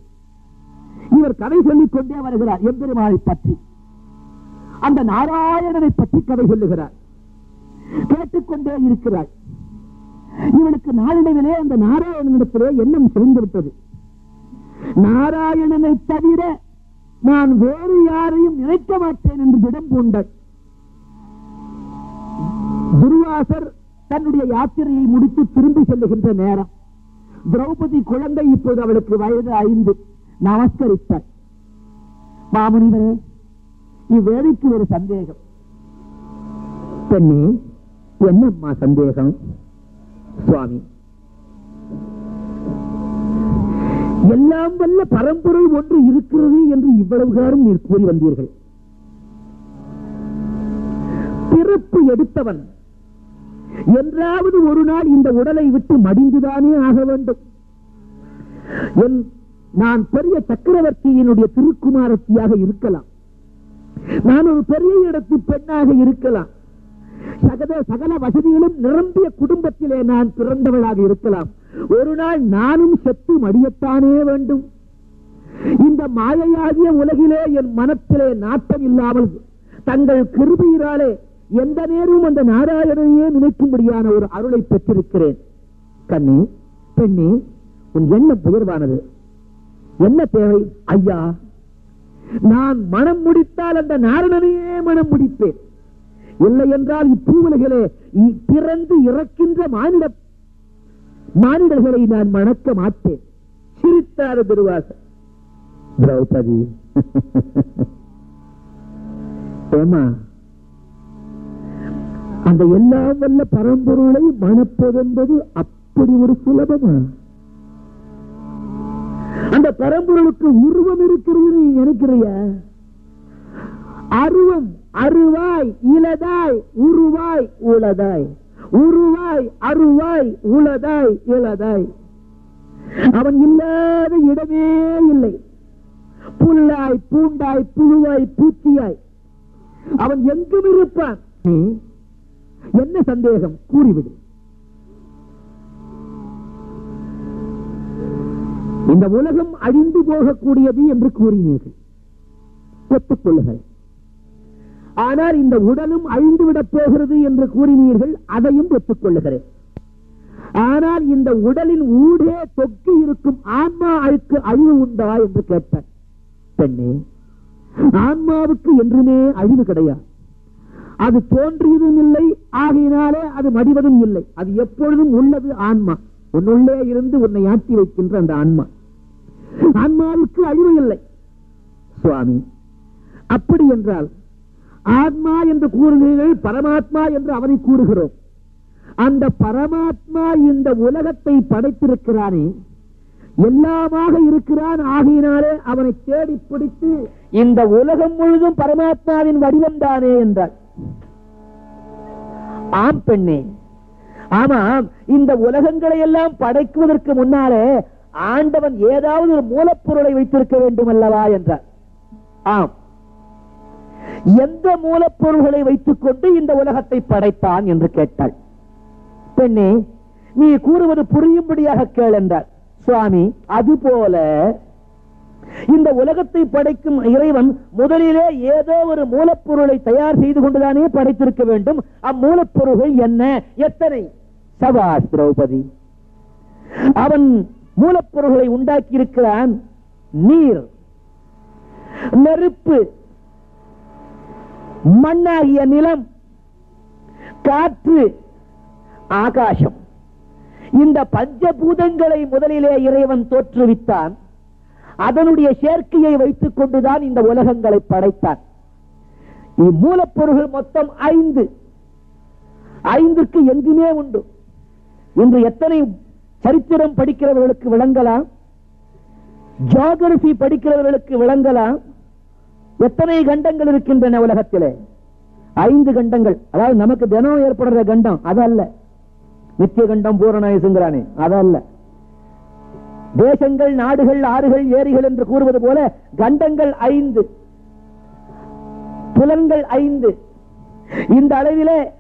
இவர் கதை சொல்லிக் கொண்டே வருகிறார் எம்பெருமாளை பற்றி. அந்த நாராயணனை பற்றி கதை சொல்லுகிறார். கேட்டுக்கொண்டே இருக்கிறாள். இவனுக்கு நாளடைவிலே அந்த நாராயணனிடத்திலே எண்ணம் சிறந்து விட்டது நாராயணனை தவிர நான் வேறு யாரையும் நினைக்க மாட்டேன் என்று திடம் பூண்டாள் துர்வாசர் தன்னுடைய யாத்திரையை முடித்து திரும்பி செல்லுகின்ற நேரம். திரௌபதி குழந்தை இப்போது அவளுக்கு வயது ஐந்து. நமஸ்கரித்தார். மாமுனிவரே இவ்வேளைக்கு ஒரு சந்தேகம். பெண்ணே என்னம்மா சந்தேகம்? சுவாமி. எல்லாம் வல்ல பரம்பொருள் ஒன்று இருக்கிறது என்று இவ்வளவு காலம் நீர் கூறி வந்தீர்கள். பிறப்பு எடுத்தவன் என்றாவது ஒரு நாள் இந்த உடலை விட்டு மடிந்துதானே ஆக வேண்டும். என் நான் பெரிய சக்கரவர்த்தியினுடைய திருக்குமாரத்தியாக இருக்கலாம். நான் ஒரு பெரிய இடத்து பெண்ணாக இருக்கலாம். சகல சகல வசதிகளும் நிரம்பிய குடும்பத்திலே நான் பிறந்தவளாக இருக்கலாம். ஒரு நாள் நானும் செத்து மடியத்தானே வேண்டும். இந்த மாயையாகிய உலகிலே என் மனத்திலே நாட்டம் இல்லாமல் தங்கள் கிருபியினாலே எந்த நேரமும் அந்த நாராயணனையே நினைக்கும்படியான ஒரு அருளை பெற்றிருக்கிறேன். கண்ணி பெண்ணி உன் எண்ணம் உயர்வானது. என்ன தேவை? ஐயா நான் மனம் முடித்தால் அந்த நாரணனையே மனம் முடிப்பேன். இல்லை என்றால் இப்பூவுலகிலே பிறந்து இறக்கின்ற மானிட மானிடர்களை நான் மணக்க மாட்டேன். சிரித்தார் திருவாசர். திரௌபதி. ஏமா அந்த எல்லாம் வல்ல பரம்பொருளை மணப்பதென்பது அப்படி ஒரு சுலபமா? அந்த பரம்பொருளுக்கு உருவம் இருக்கிறது நீ நினைக்கிறியா? அருவம் அருவாய் இலதாய் உருவாய் உளதாய். உருவாய் அருவாய் உளதாய் இளதாய். அவன் இல்லாத இடமே இல்லை. புல்லாய் பூண்டாய் புழுவாய் பூச்சியாய். அவன் எங்கும் இருப்பான். நீ என்ன சந்தேகம்? கூறிவிடு. இந்த உலகம் அழிந்து போகக்கூடியது என்று கூறினீர்கள். ஒத்துக்கொள்ளுகிறேன் ஆனால் இந்த உடலும் அழிந்து விடப் போகிறது என்று கூறினீர்கள் அதையும் ஒத்துக்கொள்ளுகிறேன். ஆனால் இந்த உடலின் ஊடே தொக்கி இருக்கும் ஆன்மா அழுக்கு அழிவு உண்டா என்று கேட்டார் பெண்ணே ஆன்மாவுக்கு என்றுமே அழிவு கிடையாது. அது தோன்றியதும் இல்லை ஆகையினாலே அது மடிவதும் இல்லை. அது எப்பொழுதும் உள்ளது ஆன்மா. உன்னுள்ளே இருந்து உன்னை ஆட்டி வைக்கின்ற அந்த ஆன்மா. ஆன்மாவுக்கு அழிவு இல்லை. சுவாமி அப்படி என்றால் ஆத்மா என்று கூறுகிறீர்கள் பரமாத்மா என்று அவனை கூறுகிறோம். அந்த பரமாத்மா இந்த உலகத்தை படைத்திருக்கிறானே எல்லாமாக இருக்கிறான் ஆகையினாலே அவனை தேடி பிடித்து இந்த உலகம் முழுதும் பரமாத்மாவின் வடிவம் தானே என்றார் ஆம் பெண்ணே ஆமாம் இந்த உலகங்களை எல்லாம் படைக்குவதற்கு முன்னாலே ஆண்டவன் ஏதாவது ஒரு மூலப்பொருளை வைத்திருக்க வேண்டும் அல்லவா என்றார். ஆம். எந்த மூலப்பொருள்களை வைத்துக் கொண்டு இந்த உலகத்தை படைத்தான் என்று கேட்டாள். பெண்ணே நீ கூறுவது புரியும்படியாக கேள் என்றார். சுவாமி அதுபோல இந்த உலகத்தை படைக்கும் இறைவன் முதலிலே ஏதோ ஒரு மூலப்பொருளை தயார் செய்து கொண்டுதானே படைத்திருக்க வேண்டும். அம்மூலப்பொருள்கள் என்ன? எத்தனை? சபாஷ் திரௌபதி. அவன் மூலப்பொருள்களை உண்டாக்கி இருக்கிறான் நீர். நெருப்பு. மண்ணாகிய நிலம் காற்று ஆகாசம். இந்த பஞ்சபூதங்களை முதலிலே இறைவன் தோற்றுவித்தான். அதனுடைய சேர்க்கையை வைத்துக் கொண்டுதான் இந்த உலகங்களை படைத்தான். இம்மூலப்பொருள்கள் மொத்தம் ஐந்து. ஐந்துக்கு எங்குமே உண்டு. இன்று எத்தனை சரித்திரம் படிக்கிறவர்களுக்கு விளங்கலாம்? ஜியாகிரபி படிக்கிறவர்களுக்கு விளங்கலாம்? எத்தனை கண்டங்கள் இருக்கின்றன உலகத்திலே? ஐந்து கண்டங்கள். அதாவது நமக்கு தினம் ஏற்படுற கண்டம் அதல்ல. நித்திய கண்டம் பூரணாயுசுங்கிறானே அதல்ல. தேசங்கள் நாடுகள் ஆறுகள் ஏரிகள் என்று கூறுவது போல கண்டங்கள் ஐந்து. புலன்கள் ஐந்து. இந்த அளவிலே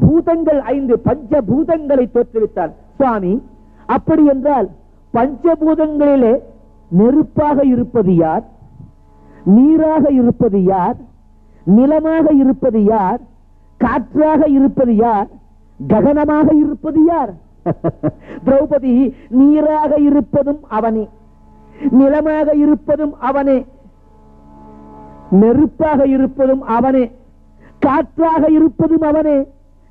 பூதங்கள் ஐந்து. பஞ்ச பூதங்களை தோற்றுவித்தார். சுவாமி அப்படி என்றால் பஞ்சபூதங்களிலே நெருப்பாக இருப்பது யார்? நீராக இருப்பது யார்? நிலமாக இருப்பது யார்? காற்றாக இருப்பது யார்? ககனமாக இருப்பது யார்? திரௌபதி நீராக இருப்பதும் அவனே. நிலமாக இருப்பதும் அவனே. நெருப்பாக இருப்பதும் அவனே. காற்றாக இருப்பதும் அவனே.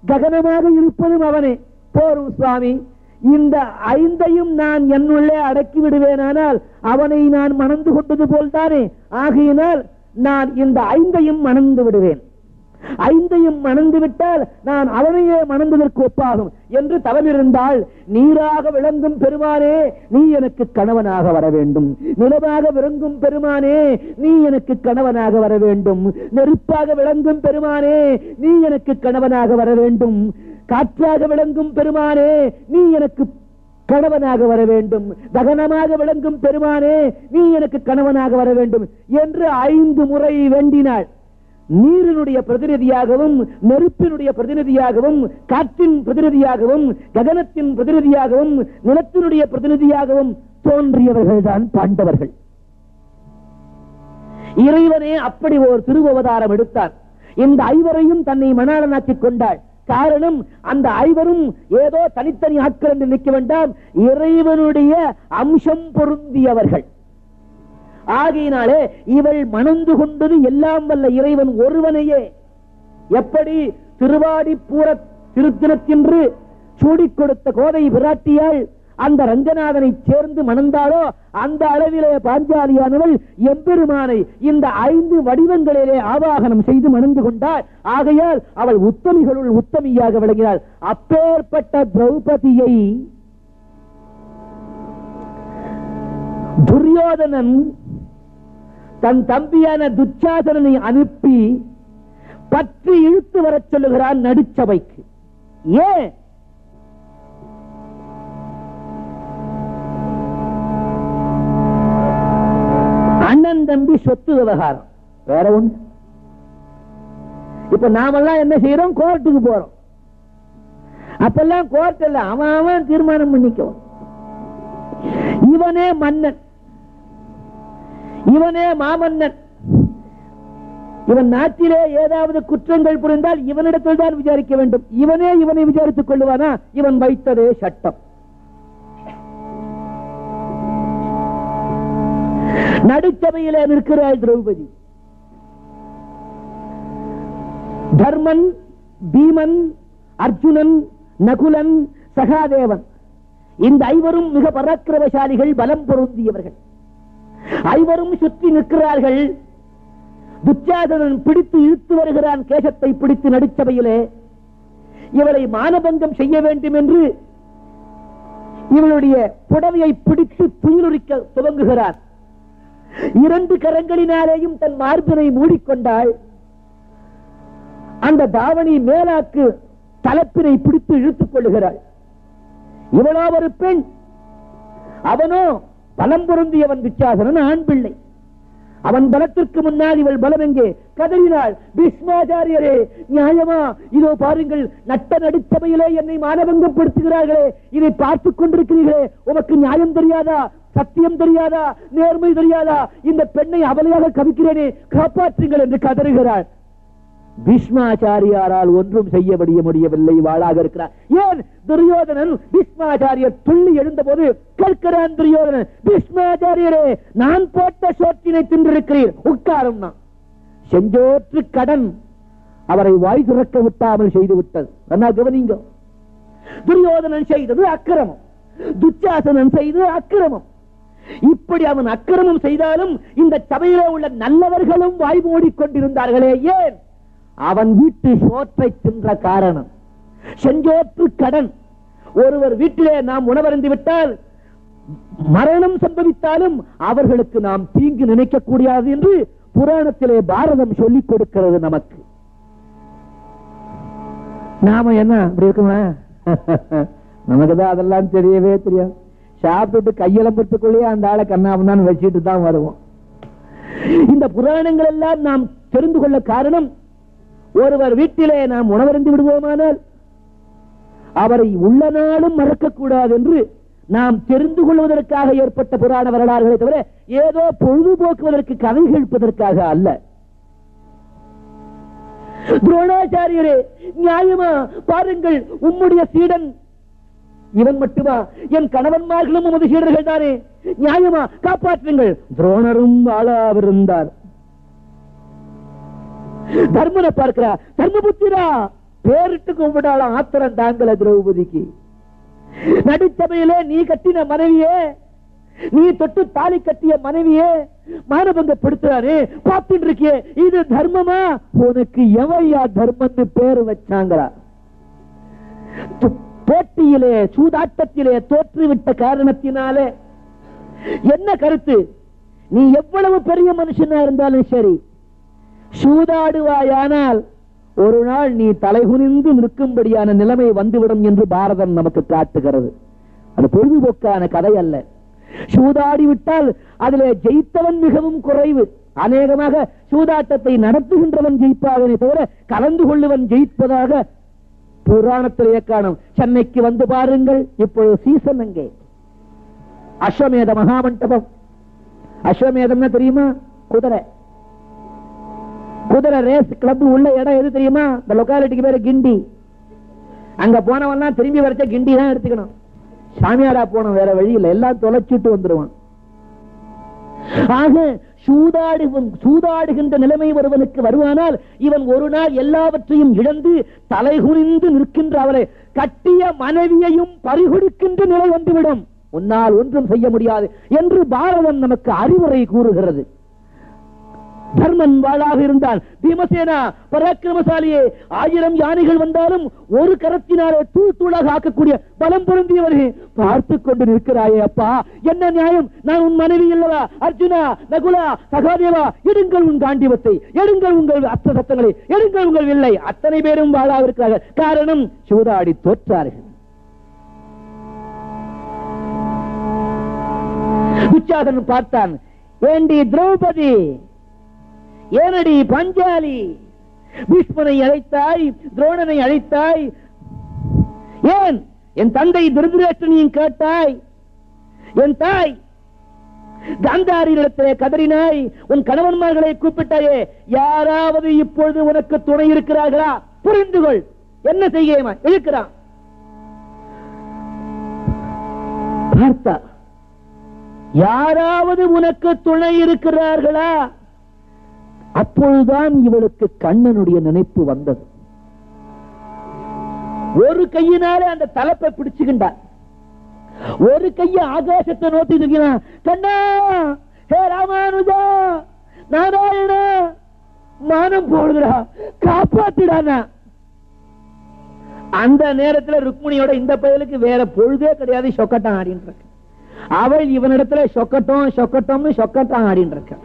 ககனமாக இருப்பதும் அவனே. போரும் சுவாமி. இந்த ஐந்தையும் நான் என்னுள்ளே அடக்கி விடுவேனானால் அவனை நான் மணந்து கொண்டது போல்தானே? ஆகையினால் நான் இந்த ஐந்தையும் மணந்து விடுவேன். ஐந்தையும் மணந்து விட்டால் நான் அவனையே மணந்ததற்கு ஒப்பாகும். என்று தவமிருந்தால் நீராக விளங்கும் பெருமானே நீ எனக்கு கணவனாக வர வேண்டும். நிலமாக விளங்கும் பெருமானே நீ எனக்கு கணவனாக வர வேண்டும். நெருப்பாக விளங்கும் பெருமானே நீ எனக்கு கணவனாக வர வேண்டும். காற்றாக விளங்கும் பெருமானே நீ எனக்கு கணவனாக வர வேண்டும். தகனமாக விளங்கும் பெருமானே நீ எனக்கு கணவனாக வர வேண்டும் என்று ஐந்து முறை வேண்டினாள். நீரினுடைய பிரதிநிதியாகவும் நெருப்பினுடைய பிரதிநிதியாகவும் காற்றின் பிரதிநிதியாகவும் ககனத்தின் பிரதிநிதியாகவும் நிலத்தினுடைய பிரதிநிதியாகவும் தோன்றியவர்கள்தான் பாண்டவர்கள். இறைவனே அப்படி ஒரு திருவவதாரம் எடுத்தார். இந்த ஐவரையும் தன்னை மணாளனாக்கிக் கொண்டாள். காரணம் அந்த ஐவரும் ஏதோ தனித்தனி ஆட்கள் என்று நிற்க வேண்டாம் இறைவனுடைய அம்சம் பொருந்தியவர்கள். ஆகையினாலே இவள் மணந்து கொண்டது எல்லாம் வல்ல இறைவன் ஒருவனையே. எப்படி திருவாடிப்பூர திருத்தினத்தின்று சூடிக் கொடுத்த கோதை விராட்டியால் அந்த ரங்கநாதனை சேர்ந்து மணந்தாரோ அந்த அளவிலே பாஞ்சாலியானவள் எம்பெருமானை இந்த ஐந்து வடிவங்களிலே ஆவாகனம் செய்து மணந்து கொண்டாள். ஆகையால் அவள் உத்தமிகளுள் உத்தமியாக விளங்கினாள். அப்பேற்பட்ட திரௌபதியை துரியோதனன் தன் தம்பியான துச்சாதனனை அனுப்பி பற்றி இழுத்து வரச் சொல்லுகிறான் நடுச்சபைக்கு. ஏன்? அண்ணன் தம்பி சொத்து விவகாரம். வேற ஒண்ணு. இப்ப நாமெல்லாம் என்ன செய்யறோம் கோர்ட்டுக்கு போறோம். அப்பெல்லாம் கோர்ட் இல்ல அவன் அவன் தீர்மானம் பண்ணிக்குவான். இவனே மன்னன். இவனே மாமன்னன். இவன் நாட்டிலே ஏதாவது குற்றங்கள் புரிந்தால் இவனிடத்தில் தான் விசாரிக்க வேண்டும். இவனே இவனை விசாரித்துக் கொள்ளுவானா? இவன் வைத்ததே சட்டம். நடுச்சபையிலே நிற்கிறாள் திரௌபதி. தர்மன் பீமன் அர்ஜுனன் நகுலன் சகாதேவன். இந்த ஐவரும் மிக பராக்கிரமசாலிகள் பலம் பொருந்தியவர்கள். ஐவரும் சுற்றி நிற்கிறார்கள். துச்சாதனன் பிடித்து இழுத்து வருகிறான் கேசத்தை பிடித்து நடுச்சபையிலே. இவளை மானபங்கம் செய்ய வேண்டும் என்று இவளுடைய புடவையை பிடித்து துயிலுரிக்க துவங்குகிறார். இரண்டு கரங்களினாலேயும் தன் மார்பினை மூடிக்கொண்டாள். அந்த தாவணி மேலாக்கு தலப்பினை பிடித்து இழுத்துக் கொள்ளுகிறாள். இவளோ ஒரு பெண். அவனோ பலம் பொருந்தியவன் துச்சாசனன் ஆண் பிள்ளை. அவன் பலத்திற்கு முன்னால் இவள் பலம் எங்கே? கதறினாள். பீஷ்மாச்சாரியரே நியாயமா? இதோ பாருங்கள் நட்ட நடுச்சபையிலே என்னை மானபங்கப்படுத்துகிறார்களே. இதை பார்த்துக் கொண்டிருக்கிறீர்களே உமக்கு நியாயம் தெரியாதா? சத்தியம் தெரியாதா? நேர்மை தெரியாதா? இந்த பெண்ணை அவலையாக கவிக்கிறேனே காப்பாற்றுங்கள் என்று கதறுகிறார். பீஷ்மாச்சாரியாரால் ஒன்றும் செய்ய முடிய முடியவில்லை வாழாக இருக்கிறார். ஏன்? துரியோதனன் பீஷ்மாச்சாரியர் துள்ளி எழுந்தபோது கேட்கிறான் துரியோதனன் பீஷ்மாச்சாரியரே நான் போட்ட சோற்றினை தின்றிருக்கிறீர். உட்காரும் நான். செஞ்சோற்று கடன் அவரை வாய் திறக்க விட்டாமல் செய்து விட்டது என்ன கவனிங்க. துரியோதனன் செய்தது அக்கிரமம். துச்சாசனன் செய்தது அக்கிரமம். இப்படி அவன் அக்கிரமம் செய்தாலும் இந்த சபையிலே உள்ள நல்லவர்களும் வாய் மூடிக்கொண்டிருந்தார்களே ஏன்? அவன் வீட்டு சோற்றை தின்ற காரணம். செஞ்சோற்று கடன். ஒருவர் வீட்டிலே நாம் உணவருந்து விட்டால் மரணம் சம்பவித்தாலும் அவர்களுக்கு நாம் தீங்கு நினைக்க கூடாது என்று புராணத்திலே பாரதம் சொல்லிக் கொடுக்கிறது நமக்கு. நாம என்ன இப்படி இருக்குமா? நமக்குதான் அதெல்லாம் தெரியவே தெரியாது. சாப்பிட்டு கையெலம்புறதுக்குள்ளேயே அந்த ஆளை கண்ணாமதான் வச்சுட்டு தான் வருவோம். இந்த புராணங்கள் எல்லாம் நாம் தெரிந்து கொள்ள காரணம் ஒருவர் வீட்டிலே நாம் உணவருந்து விடுவோமானால் அவரை உள்ள நாளும் மறக்கக்கூடாது என்று நாம் தெரிந்து கொள்வதற்காக ஏற்பட்ட புராண வரலாறுகளை தவிர ஏதோ பொழுதுபோக்குவதற்கு கதை கேட்பதற்காக அல்ல. துரோணாச்சாரியரே நியாயமா பாருங்கள் உம்முடைய சீடன் இவன் மட்டுமா? என் கணவன்மார்களும் உமது சீடர்கள் தானே? நியாயமா? காப்பாற்றுங்கள். துரோணரும் வாழாவிருந்தார். தர்மனை பார்க்கிறா தர்மபுத்திரா பேரிட்டு கும்பிடாள ஆத்திரம் தாங்கல திரௌபதிக்கு. நடுச்சபையிலே நீ கட்டின மனைவியே நீ தொட்டு தாலி கட்டிய மனைவியே மானபங்கப்படுத்துறாரு பார்த்துட்டு இருக்கியே இது தர்மமா? உனக்கு எவையா தர்மம்னு பேர் வச்சாங்களா? போட்டியிலே சூதாட்டத்திலே தோற்றுவிட்ட காரணத்தினாலே என்ன கருத்து? நீ எவ்வளவு பெரிய மனுஷனா இருந்தாலும் சரி சூதாடுவாயானால் ஒரு நாள் நீ தலைகுனிந்து நிற்கும்படியான நிலைமை வந்துவிடும் என்று பாரதம் நமக்கு காட்டுகிறது. அது பொழுதுபோக்கான கதை அல்ல. சூதாடி விட்டால் அதிலே ஜெயித்தவன் மிகவும் குறைவு. அநேகமாக சூதாட்டத்தை நடத்துகின்றவன் ஜெயிப்பாகனே தவிர கலந்து கொள்ளுவன் ஜெயிப்பதாக புராணத்திலேயே காணும் சென்னைக்கு வந்து பாருங்கள். இப்பொழுது சீசன் அங்கே அஸ்வமேத மகாமண்டபம். அஸ்வமேதம்னா தெரியுமா? குதிரை. குதிரை ரேஸ் கிளப் உள்ள இடம் எது தெரியுமா? இந்த லொக்காலிட்டிக்கு பேரு கிண்டி. அங்க போனவன் திரும்பி வரைச்ச கிண்டி தான் எடுத்துக்கணும். சாமியாரா போனோம் வேற வழி இல்லை. எல்லாம் தொலைச்சிட்டு வந்துருவான். ஆக சூதாடு சூதாடுகின்ற நிலைமை ஒருவனுக்கு வருவானால் இவன் ஒரு நாள் எல்லாவற்றையும் இழந்து தலைகுனிந்து நிற்கின்ற அவரை கட்டிய மனைவியையும் பறிகொடுக்கின்ற நிலை வந்துவிடும். உன்னால் ஒன்றும் செய்ய முடியாது என்று பாரதம் நமக்கு அறிவுரை கூறுகிறது. தர்மன் வாழாக இருந்தான். பீமசேனா பராக்கிரமசாலியே ஆயிரம் யானைகள் வந்தாலும் ஒரு கரத்தினாலே தூள் தூளாக ஆக்கக்கூடிய பலம் பொருந்தியவரே பார்த்து கொண்டு நிற்கிறாயே அப்பா. என்ன நியாயம்? நான் உன் மனைவி இல்லவா அர்ஜுனா நகுலா சகாதேவா எடுங்கள் உன் காண்டிவத்தை எடுங்கள் உங்கள் அத்த சத்தங்களை எடுங்கள் உங்கள் வில்லை. அத்தனை பேரும் வாழாக இருக்கிறார்கள். காரணம் சூதாடி தோற்றார்கள். துச்சாதன் பார்த்தான். ஏண்டி திரௌபதி? ஏனடி பஞ்சாலி? பீஷ்மனை அழைத்தாய் துரோணனை அழைத்தாய். ஏன்? என் தந்தை திருதராஷ்டனையும் கேட்டாய். என் தாய் காந்தாரியிடத்திலே கதறினாய். உன் கணவன்மார்களை கூப்பிட்டாயே யாராவது இப்பொழுது உனக்கு துணை இருக்கிறார்களா? புரிந்து கொள். என்ன செய்ய இழுக்கிறான். பார்த்தா யாராவது உனக்கு துணை இருக்கிறார்களா? அப்பொழுதுதான் இவளுக்கு கண்ணனுடைய நினைப்பு வந்தது. ஒரு கையினாலே அந்த தலைப்பை பிடிச்சுக்கின்றார். ஒரு கைய ஆகாசத்தை நோக்கி இருக்கிறான் கண்ணா ஹே ராமானுஜா நாராயணா மானம் போடுதுடா காப்பாத்துடானா அந்த நேரத்துல ருக்மிணியோட இந்த பயலுக்கு வேற பொழுதே கிடையாது சொக்கட்டம் ஆடின்னு இருக்கு அவள் இவனிடத்துல சொக்கட்டம் சொக்கட்டம்னு சொக்கட்டம் ஆடின்னு இருக்க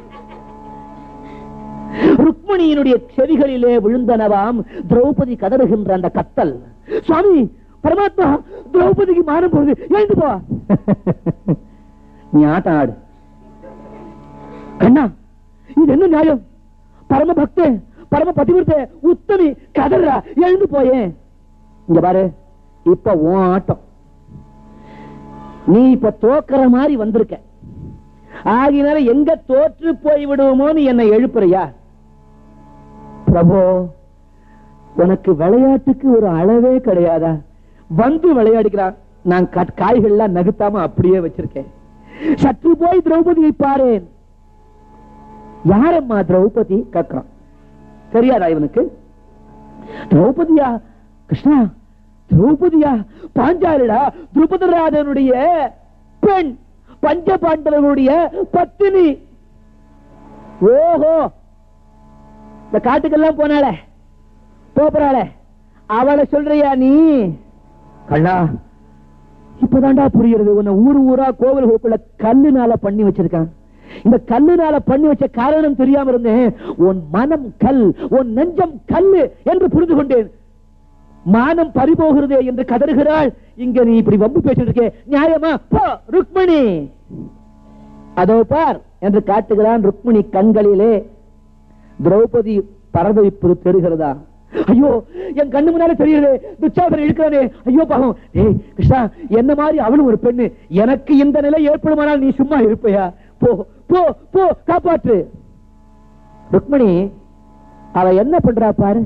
ருக்மணியினுடைய செவிகளிலே விழுந்தனவாம் திரௌபதி கதறுகின்ற அந்த கத்தல். சுவாமி பரமாத்மா திரௌபதிக்கு மாறும் போகுது எழுந்து போ. நீ ஆட்டம் ஆடு. கண்ணா இது என்ன நியாயம்? பரம பக்தே பரம பதிவிருத்த உத்தமி கதறா எழுந்து போயே. இங்க பாரு இப்ப உன் ஆட்டம். நீ இப்ப தோக்கிற மாதிரி வந்திருக்க. ஆகினால எங்க தோற்று போய் விடுவோமோன்னு என்னை எழுப்புறியா? பிரபு உனக்கு விளையாட்டுக்கு ஒரு அளவே கிடையாதா? வந்து விளையாடுகிறான் நான் கட்- காய்கள்லாம் நகுத்தாம அப்படியே வச்சிருக்கேன். சற்று போய் திரௌபதியை பாரேன். யாரம்மா திரௌபதி? கேட்கிறான். தெரியாதா இவனுக்கு? திரௌபதியா? கிருஷ்ணா திரௌபதியா? பாஞ்சாலிடா திருபதராஜனுடைய பெண் பஞ்ச பாண்டவர்களுடைய பத்தினி. ஓஹோ! இந்த காட்டுக்கெல்லாம் போனால போறாள அவளை சொல்றியா நீ? கண்ணா இப்பதான்டா புரியுறது உன்னை ஊரு ஊரா கோவில்களுக்குள்ள கல்லுனால பண்ணி வச்சிருக்கான். இந்த கல்லுனால பண்ணி வச்ச காரணம் தெரியாம இருந்தேன். உன் மனம் கல் உன் நெஞ்சம் கல்லு என்று புரிந்து கொண்டேன். மானம் பறிபோகிறதே என்று கதறுகிறாள். இங்க நீ இப்படி வம்பு பேசிட்டு இருக்கே. நியாயமா? போ ருக்மணி. அதோ பார் என்று காட்டுகிறான் ருக்மிணி கண்களிலே திரௌபதி பரதவிப்பு தெரிகிறதா ஐயோ என் கண்ணு முன்னால தெரியுது துச்சாதனை இழுக்கிறானே ஐயோ பாவம். ஏய் கிருஷ்ணா என்ன மாதிரி அவளும் ஒரு பெண்ணு. எனக்கு இந்த நிலை ஏற்படுமானால் நீ சும்மா இருப்பையா? போ போ போ காப்பாற்று. ருக்மிணி அவ என்ன பண்றா பாரு?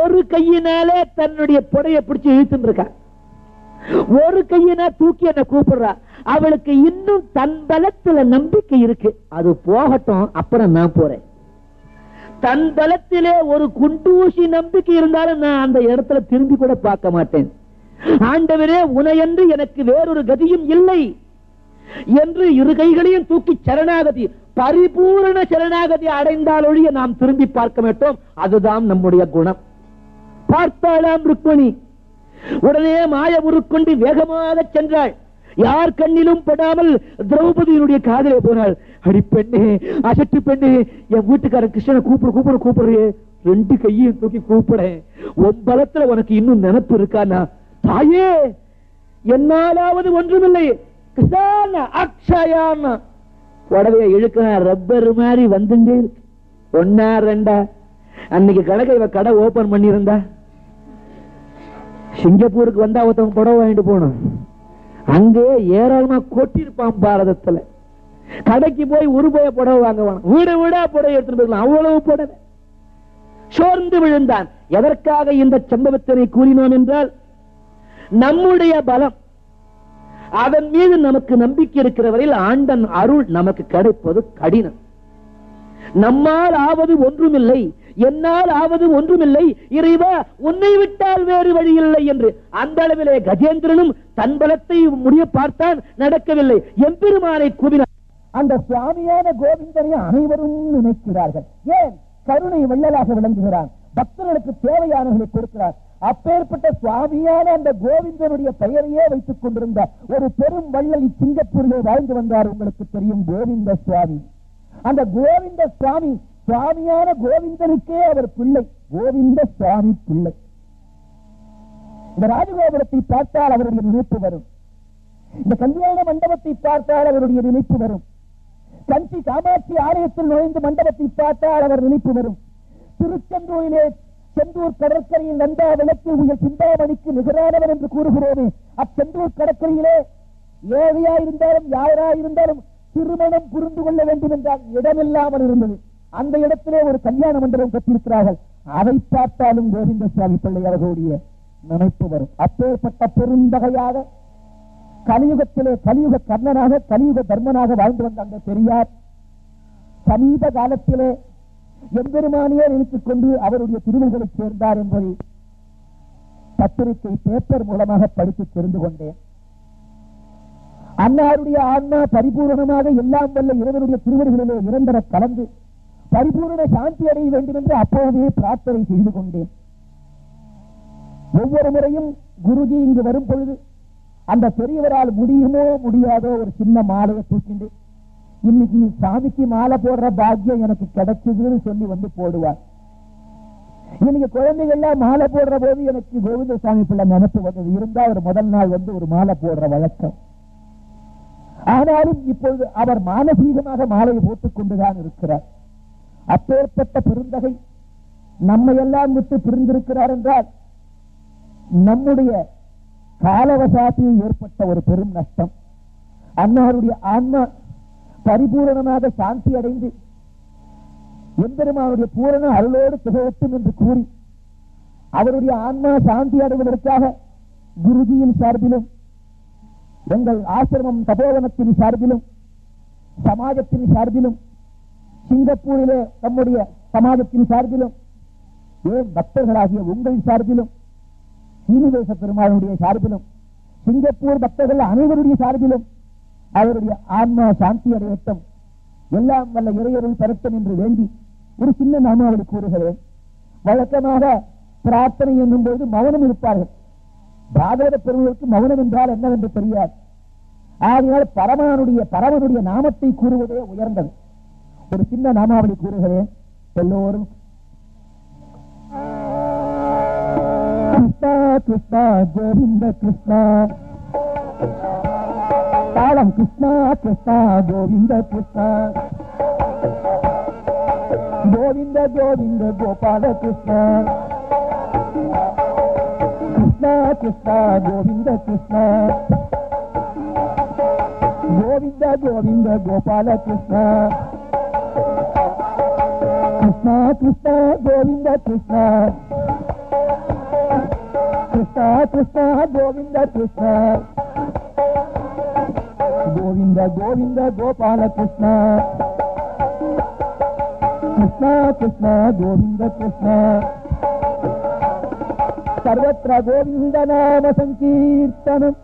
ஒரு கையினாலே தன்னுடைய புடைய பிடிச்சு இழுத்துட்டு இருக்கா. ஒரு கையினா தூக்கி என்ன கூப்பிடுறா. அவளுக்கு இன்னும் தன் பலத்துல நம்பிக்கை இருக்கு. அது போகட்டும் அப்புறம் நான் போறேன். தன் பலத்திலே ஒரு குண்டூசி நம்பிக்கை இருந்தாலும் நான் அந்த இடத்துல திரும்பி கூட பார்க்க மாட்டேன். ஆண்டவரே உனையன்று எனக்கு வேறொரு கதியும் இல்லை. என்று இரு கைகளையும் தூக்கி சரணாகதி பரிபூரண சரணாகதி அடைந்தாலொழிய நாம் திரும்பி பார்க்க மாட்டோம். அதுதான் நம்முடைய குணம். பார்த்தாளாம் ருக்மணி. உடனே மாய உருக்கொண்டு வேகமாக சென்றாள். யார் கண்ணிலும் படாமல் திரௌபதியினுடைய காதலே போனாள். அடி பெண்ணே அசட்டு பெண்ணே என் வீட்டுக்காரன் கிருஷ்ணனை கூப்பிடு கூப்பிடு கூப்பிடுறியே. ரெண்டு கையையும் தூக்கி கூப்பிட. உன் பலத்துல உனக்கு இன்னும் நினப்பு இருக்கானா? தாயே என்னாலாவது ஒன்றுமில்லை. கிருஷ்ணா அக்ஷயான். புடவையை இழுக்க ரப்பர் மாதிரி வந்துட்டே ஒன்னா ரெண்டா? அன்னைக்கு கணக்கை இவ கடை ஓபன் பண்ணியிருந்தா. சிங்கப்பூருக்கு வந்தா ஒருத்தவங்க புடவை வாங்கிட்டு போனோம் அங்கே ஏராளமா கொட்டிருப்பான் பாரதத்துல. கடைக்கு போய் உருபய புடவை வாங்க வீடு வீடா புடவை எடுத்துட்டு அவ்வளவு புடவை. சோர்ந்து விழுந்தான். எதற்காக இந்த சம்பவத்தினை கூறினோம் என்றால் நம்முடைய பலம். அதன் மீது நமக்கு நம்பிக்கை இருக்கிற வரையில் ஆண்டன் அருள் நமக்கு கிடைப்பது கடினம். நம்மால் ஆவது ஒன்றுமில்லை. என்னால் ஆவது ஒன்றுமில்லை. இறைவா உன்னை விட்டால் வேறு வழி இல்லை என்று. அந்த அளவிலே கஜேந்திரனும் தன் பலத்தை முடிய பார்த்தான் நடக்கவில்லை. எம்பெருமானை கூவினார் அந்த சுவாமியான கோவிந்தனை அனைவரும் நினைக்கிறார்கள். ஏன்? கருணை வள்ளலாக விளங்குகிறான். பக்தர்களுக்கு தேவையானவர்களை கொடுக்கிறார். அப்பேற்பட்ட சுவாமியான அந்த கோவிந்தனுடைய பெயரையே வைத்துக் கொண்டிருந்த ஒரு பெரும் வள்ளல் சிங்கப்பூரிலே வாழ்ந்து வந்தார் உங்களுக்கு தெரியும் கோவிந்த சுவாமி. அந்த கோவிந்த சுவாமி சுவாமியான கோவிந்தனுக்கே அவர் பிள்ளை. கோவிந்த சுவாமி பிள்ளை. இந்த ராஜகோபுரத்தை பார்த்தால் அவருடைய நினைப்பு வரும். இந்த கல்யாண மண்டபத்தை பார்த்தால் அவருடைய நினைப்பு வரும். கஞ்சி காமாட்சி ஆலயத்தில் நுழைந்து மண்டபத்தை பார்த்தால் அவர் நினைப்பு வரும். திருச்செந்தூரிலே செந்தூர் கடற்கரையில் நந்தா விளக்கில் உயர் சிந்தாமணிக்கு நிகரானவர் என்று கூறுகிறோமே அச்செந்தூர் கடற்கரையிலே ஏழையாயிருந்தாலும் இருந்தாலும் யாரா இருந்தாலும் திருமணம் புரிந்து கொள்ள வேண்டும் என்றால் இடமில்லாமல் இருந்தது. அந்த இடத்திலே ஒரு கல்யாண மண்டபம் கட்டியிருக்கிறார்கள். அதை பார்த்தாலும் கோவிந்த சுவாமி பிள்ளை அவர்களுடைய நினைப்பு வரும். அப்பேற்பட்ட பெருந்தகையாக கலியுகத்திலே கலியுக கர்ணனாக கலியுக தர்மனாக வாழ்ந்து வந்த அந்த பெரியார் சமீப காலத்திலே எம்பெருமானியே நினைத்துக் கொண்டு அவருடைய திருவிகளை சேர்ந்தார் என்பதை பத்திரிகை பேப்பர் மூலமாக படித்து தெரிந்து கொண்டேன். அன்னாருடைய ஆன்மா பரிபூரணமாக எல்லாம் வல்ல இறைவனுடைய திருவடிகளிலே நிரந்தர கலந்து பரிபூர்ண சாந்தி அடைய வேண்டும் என்று அப்போதே பிரார்த்தனை செய்து கொண்டேன். ஒவ்வொரு முறையும் குருஜி இங்கு வரும் பொழுது அந்த பெரியவரால் முடியுமோ முடியாதோ ஒரு சின்ன மாலையை தூக்கிண்டு இன்னைக்கு சாமிக்கு மாலை போடுற பாக்கியம் எனக்கு கிடைச்சதுன்னு சொல்லி வந்து போடுவார். இன்னைக்கு குழந்தைகள்லாம் மாலை போடுற போது எனக்கு கோவிந்தசாமி பிள்ளை நினைப்பு வந்தது. இருந்தா ஒரு முதல் நாள் வந்து ஒரு மாலை போடுற வழக்கம். ஆனாலும் இப்பொழுது அவர் மானசீகமாக மாலையை போட்டுக் கொண்டுதான் இருக்கிறார். அப்பேற்பட்ட பெருந்தகை நம்மை எல்லாம் விட்டு பிரிந்திருக்கிறார் என்றால் நம்முடைய காலவசாத்தில் ஏற்பட்ட ஒரு பெரும் நஷ்டம். அன்னாருடைய ஆன்மா பரிபூரணமாக சாந்தி அடைந்து எம்பெருமானுடைய பூரண அருளோடு திகழட்டும் என்று கூறி அவருடைய ஆன்மா சாந்தி அடைவதற்காக குருஜியின் சார்பிலும் எங்கள் ஆசிரமம் தபோவனத்தின் சார்பிலும் சமாஜத்தின் சார்பிலும் சிங்கப்பூரிலே நம்முடைய சமாஜத்தின் சார்பிலும் ஏன் பக்தர்களாகிய உங்கள் சார்பிலும் சீனிவேச பெருமாளுடைய சார்பிலும் சிங்கப்பூர் பக்தர்கள் அனைவருடைய சார்பிலும் அவருடைய ஆன்மா சாந்தி அடையட்டும். எல்லாம் வல்ல இறையருள் பெறட்டும் என்று வேண்டி ஒரு சின்ன நாமாவளி கூறுகிறேன். வழக்கமாக பிரார்த்தனை என்னும் போது மௌனம் இருப்பார்கள். பாகவத பெருமளுக்கு மௌனம் என்றால் என்னவென்று தெரியாது. ஆகையால் பரமனுடைய பரமனுடைய நாமத்தை கூறுவதே உயர்ந்தது. ஒரு சின்ன நாமாவளி கூறுகிறேன் எல்லோரும். கிருஷ்ணா கிருஷ்ணா கோவிந்த கிருஷ்ணா. தாளம் கிருஷ்ணா கிருஷ்ணா கோவிந்த கிருஷ்ணா. கோவிந்த கோவிந்த கோபால கிருஷ்ணா. கிருஷ்ணா கிருஷ்ணா கோவிந்த கிருஷ்ணா. கோவிந்த கோவிந்த கோபால கிருஷ்ணா. கிருஷ்ணா கிருஷ்ணா கோவிந்த கிருஷ்ணா கிருஷ்ணா கிருஷ்ணா கோவிந்த கிருஷ்ணா கோவிந்த கோவிந்த கோபால கிருஷ்ணா கிருஷ்ணா கிருஷ்ணா கோவிந்த கிருஷ்ணா சர்வத்திர கோவிந்த நாம சங்கீர்த்தனம்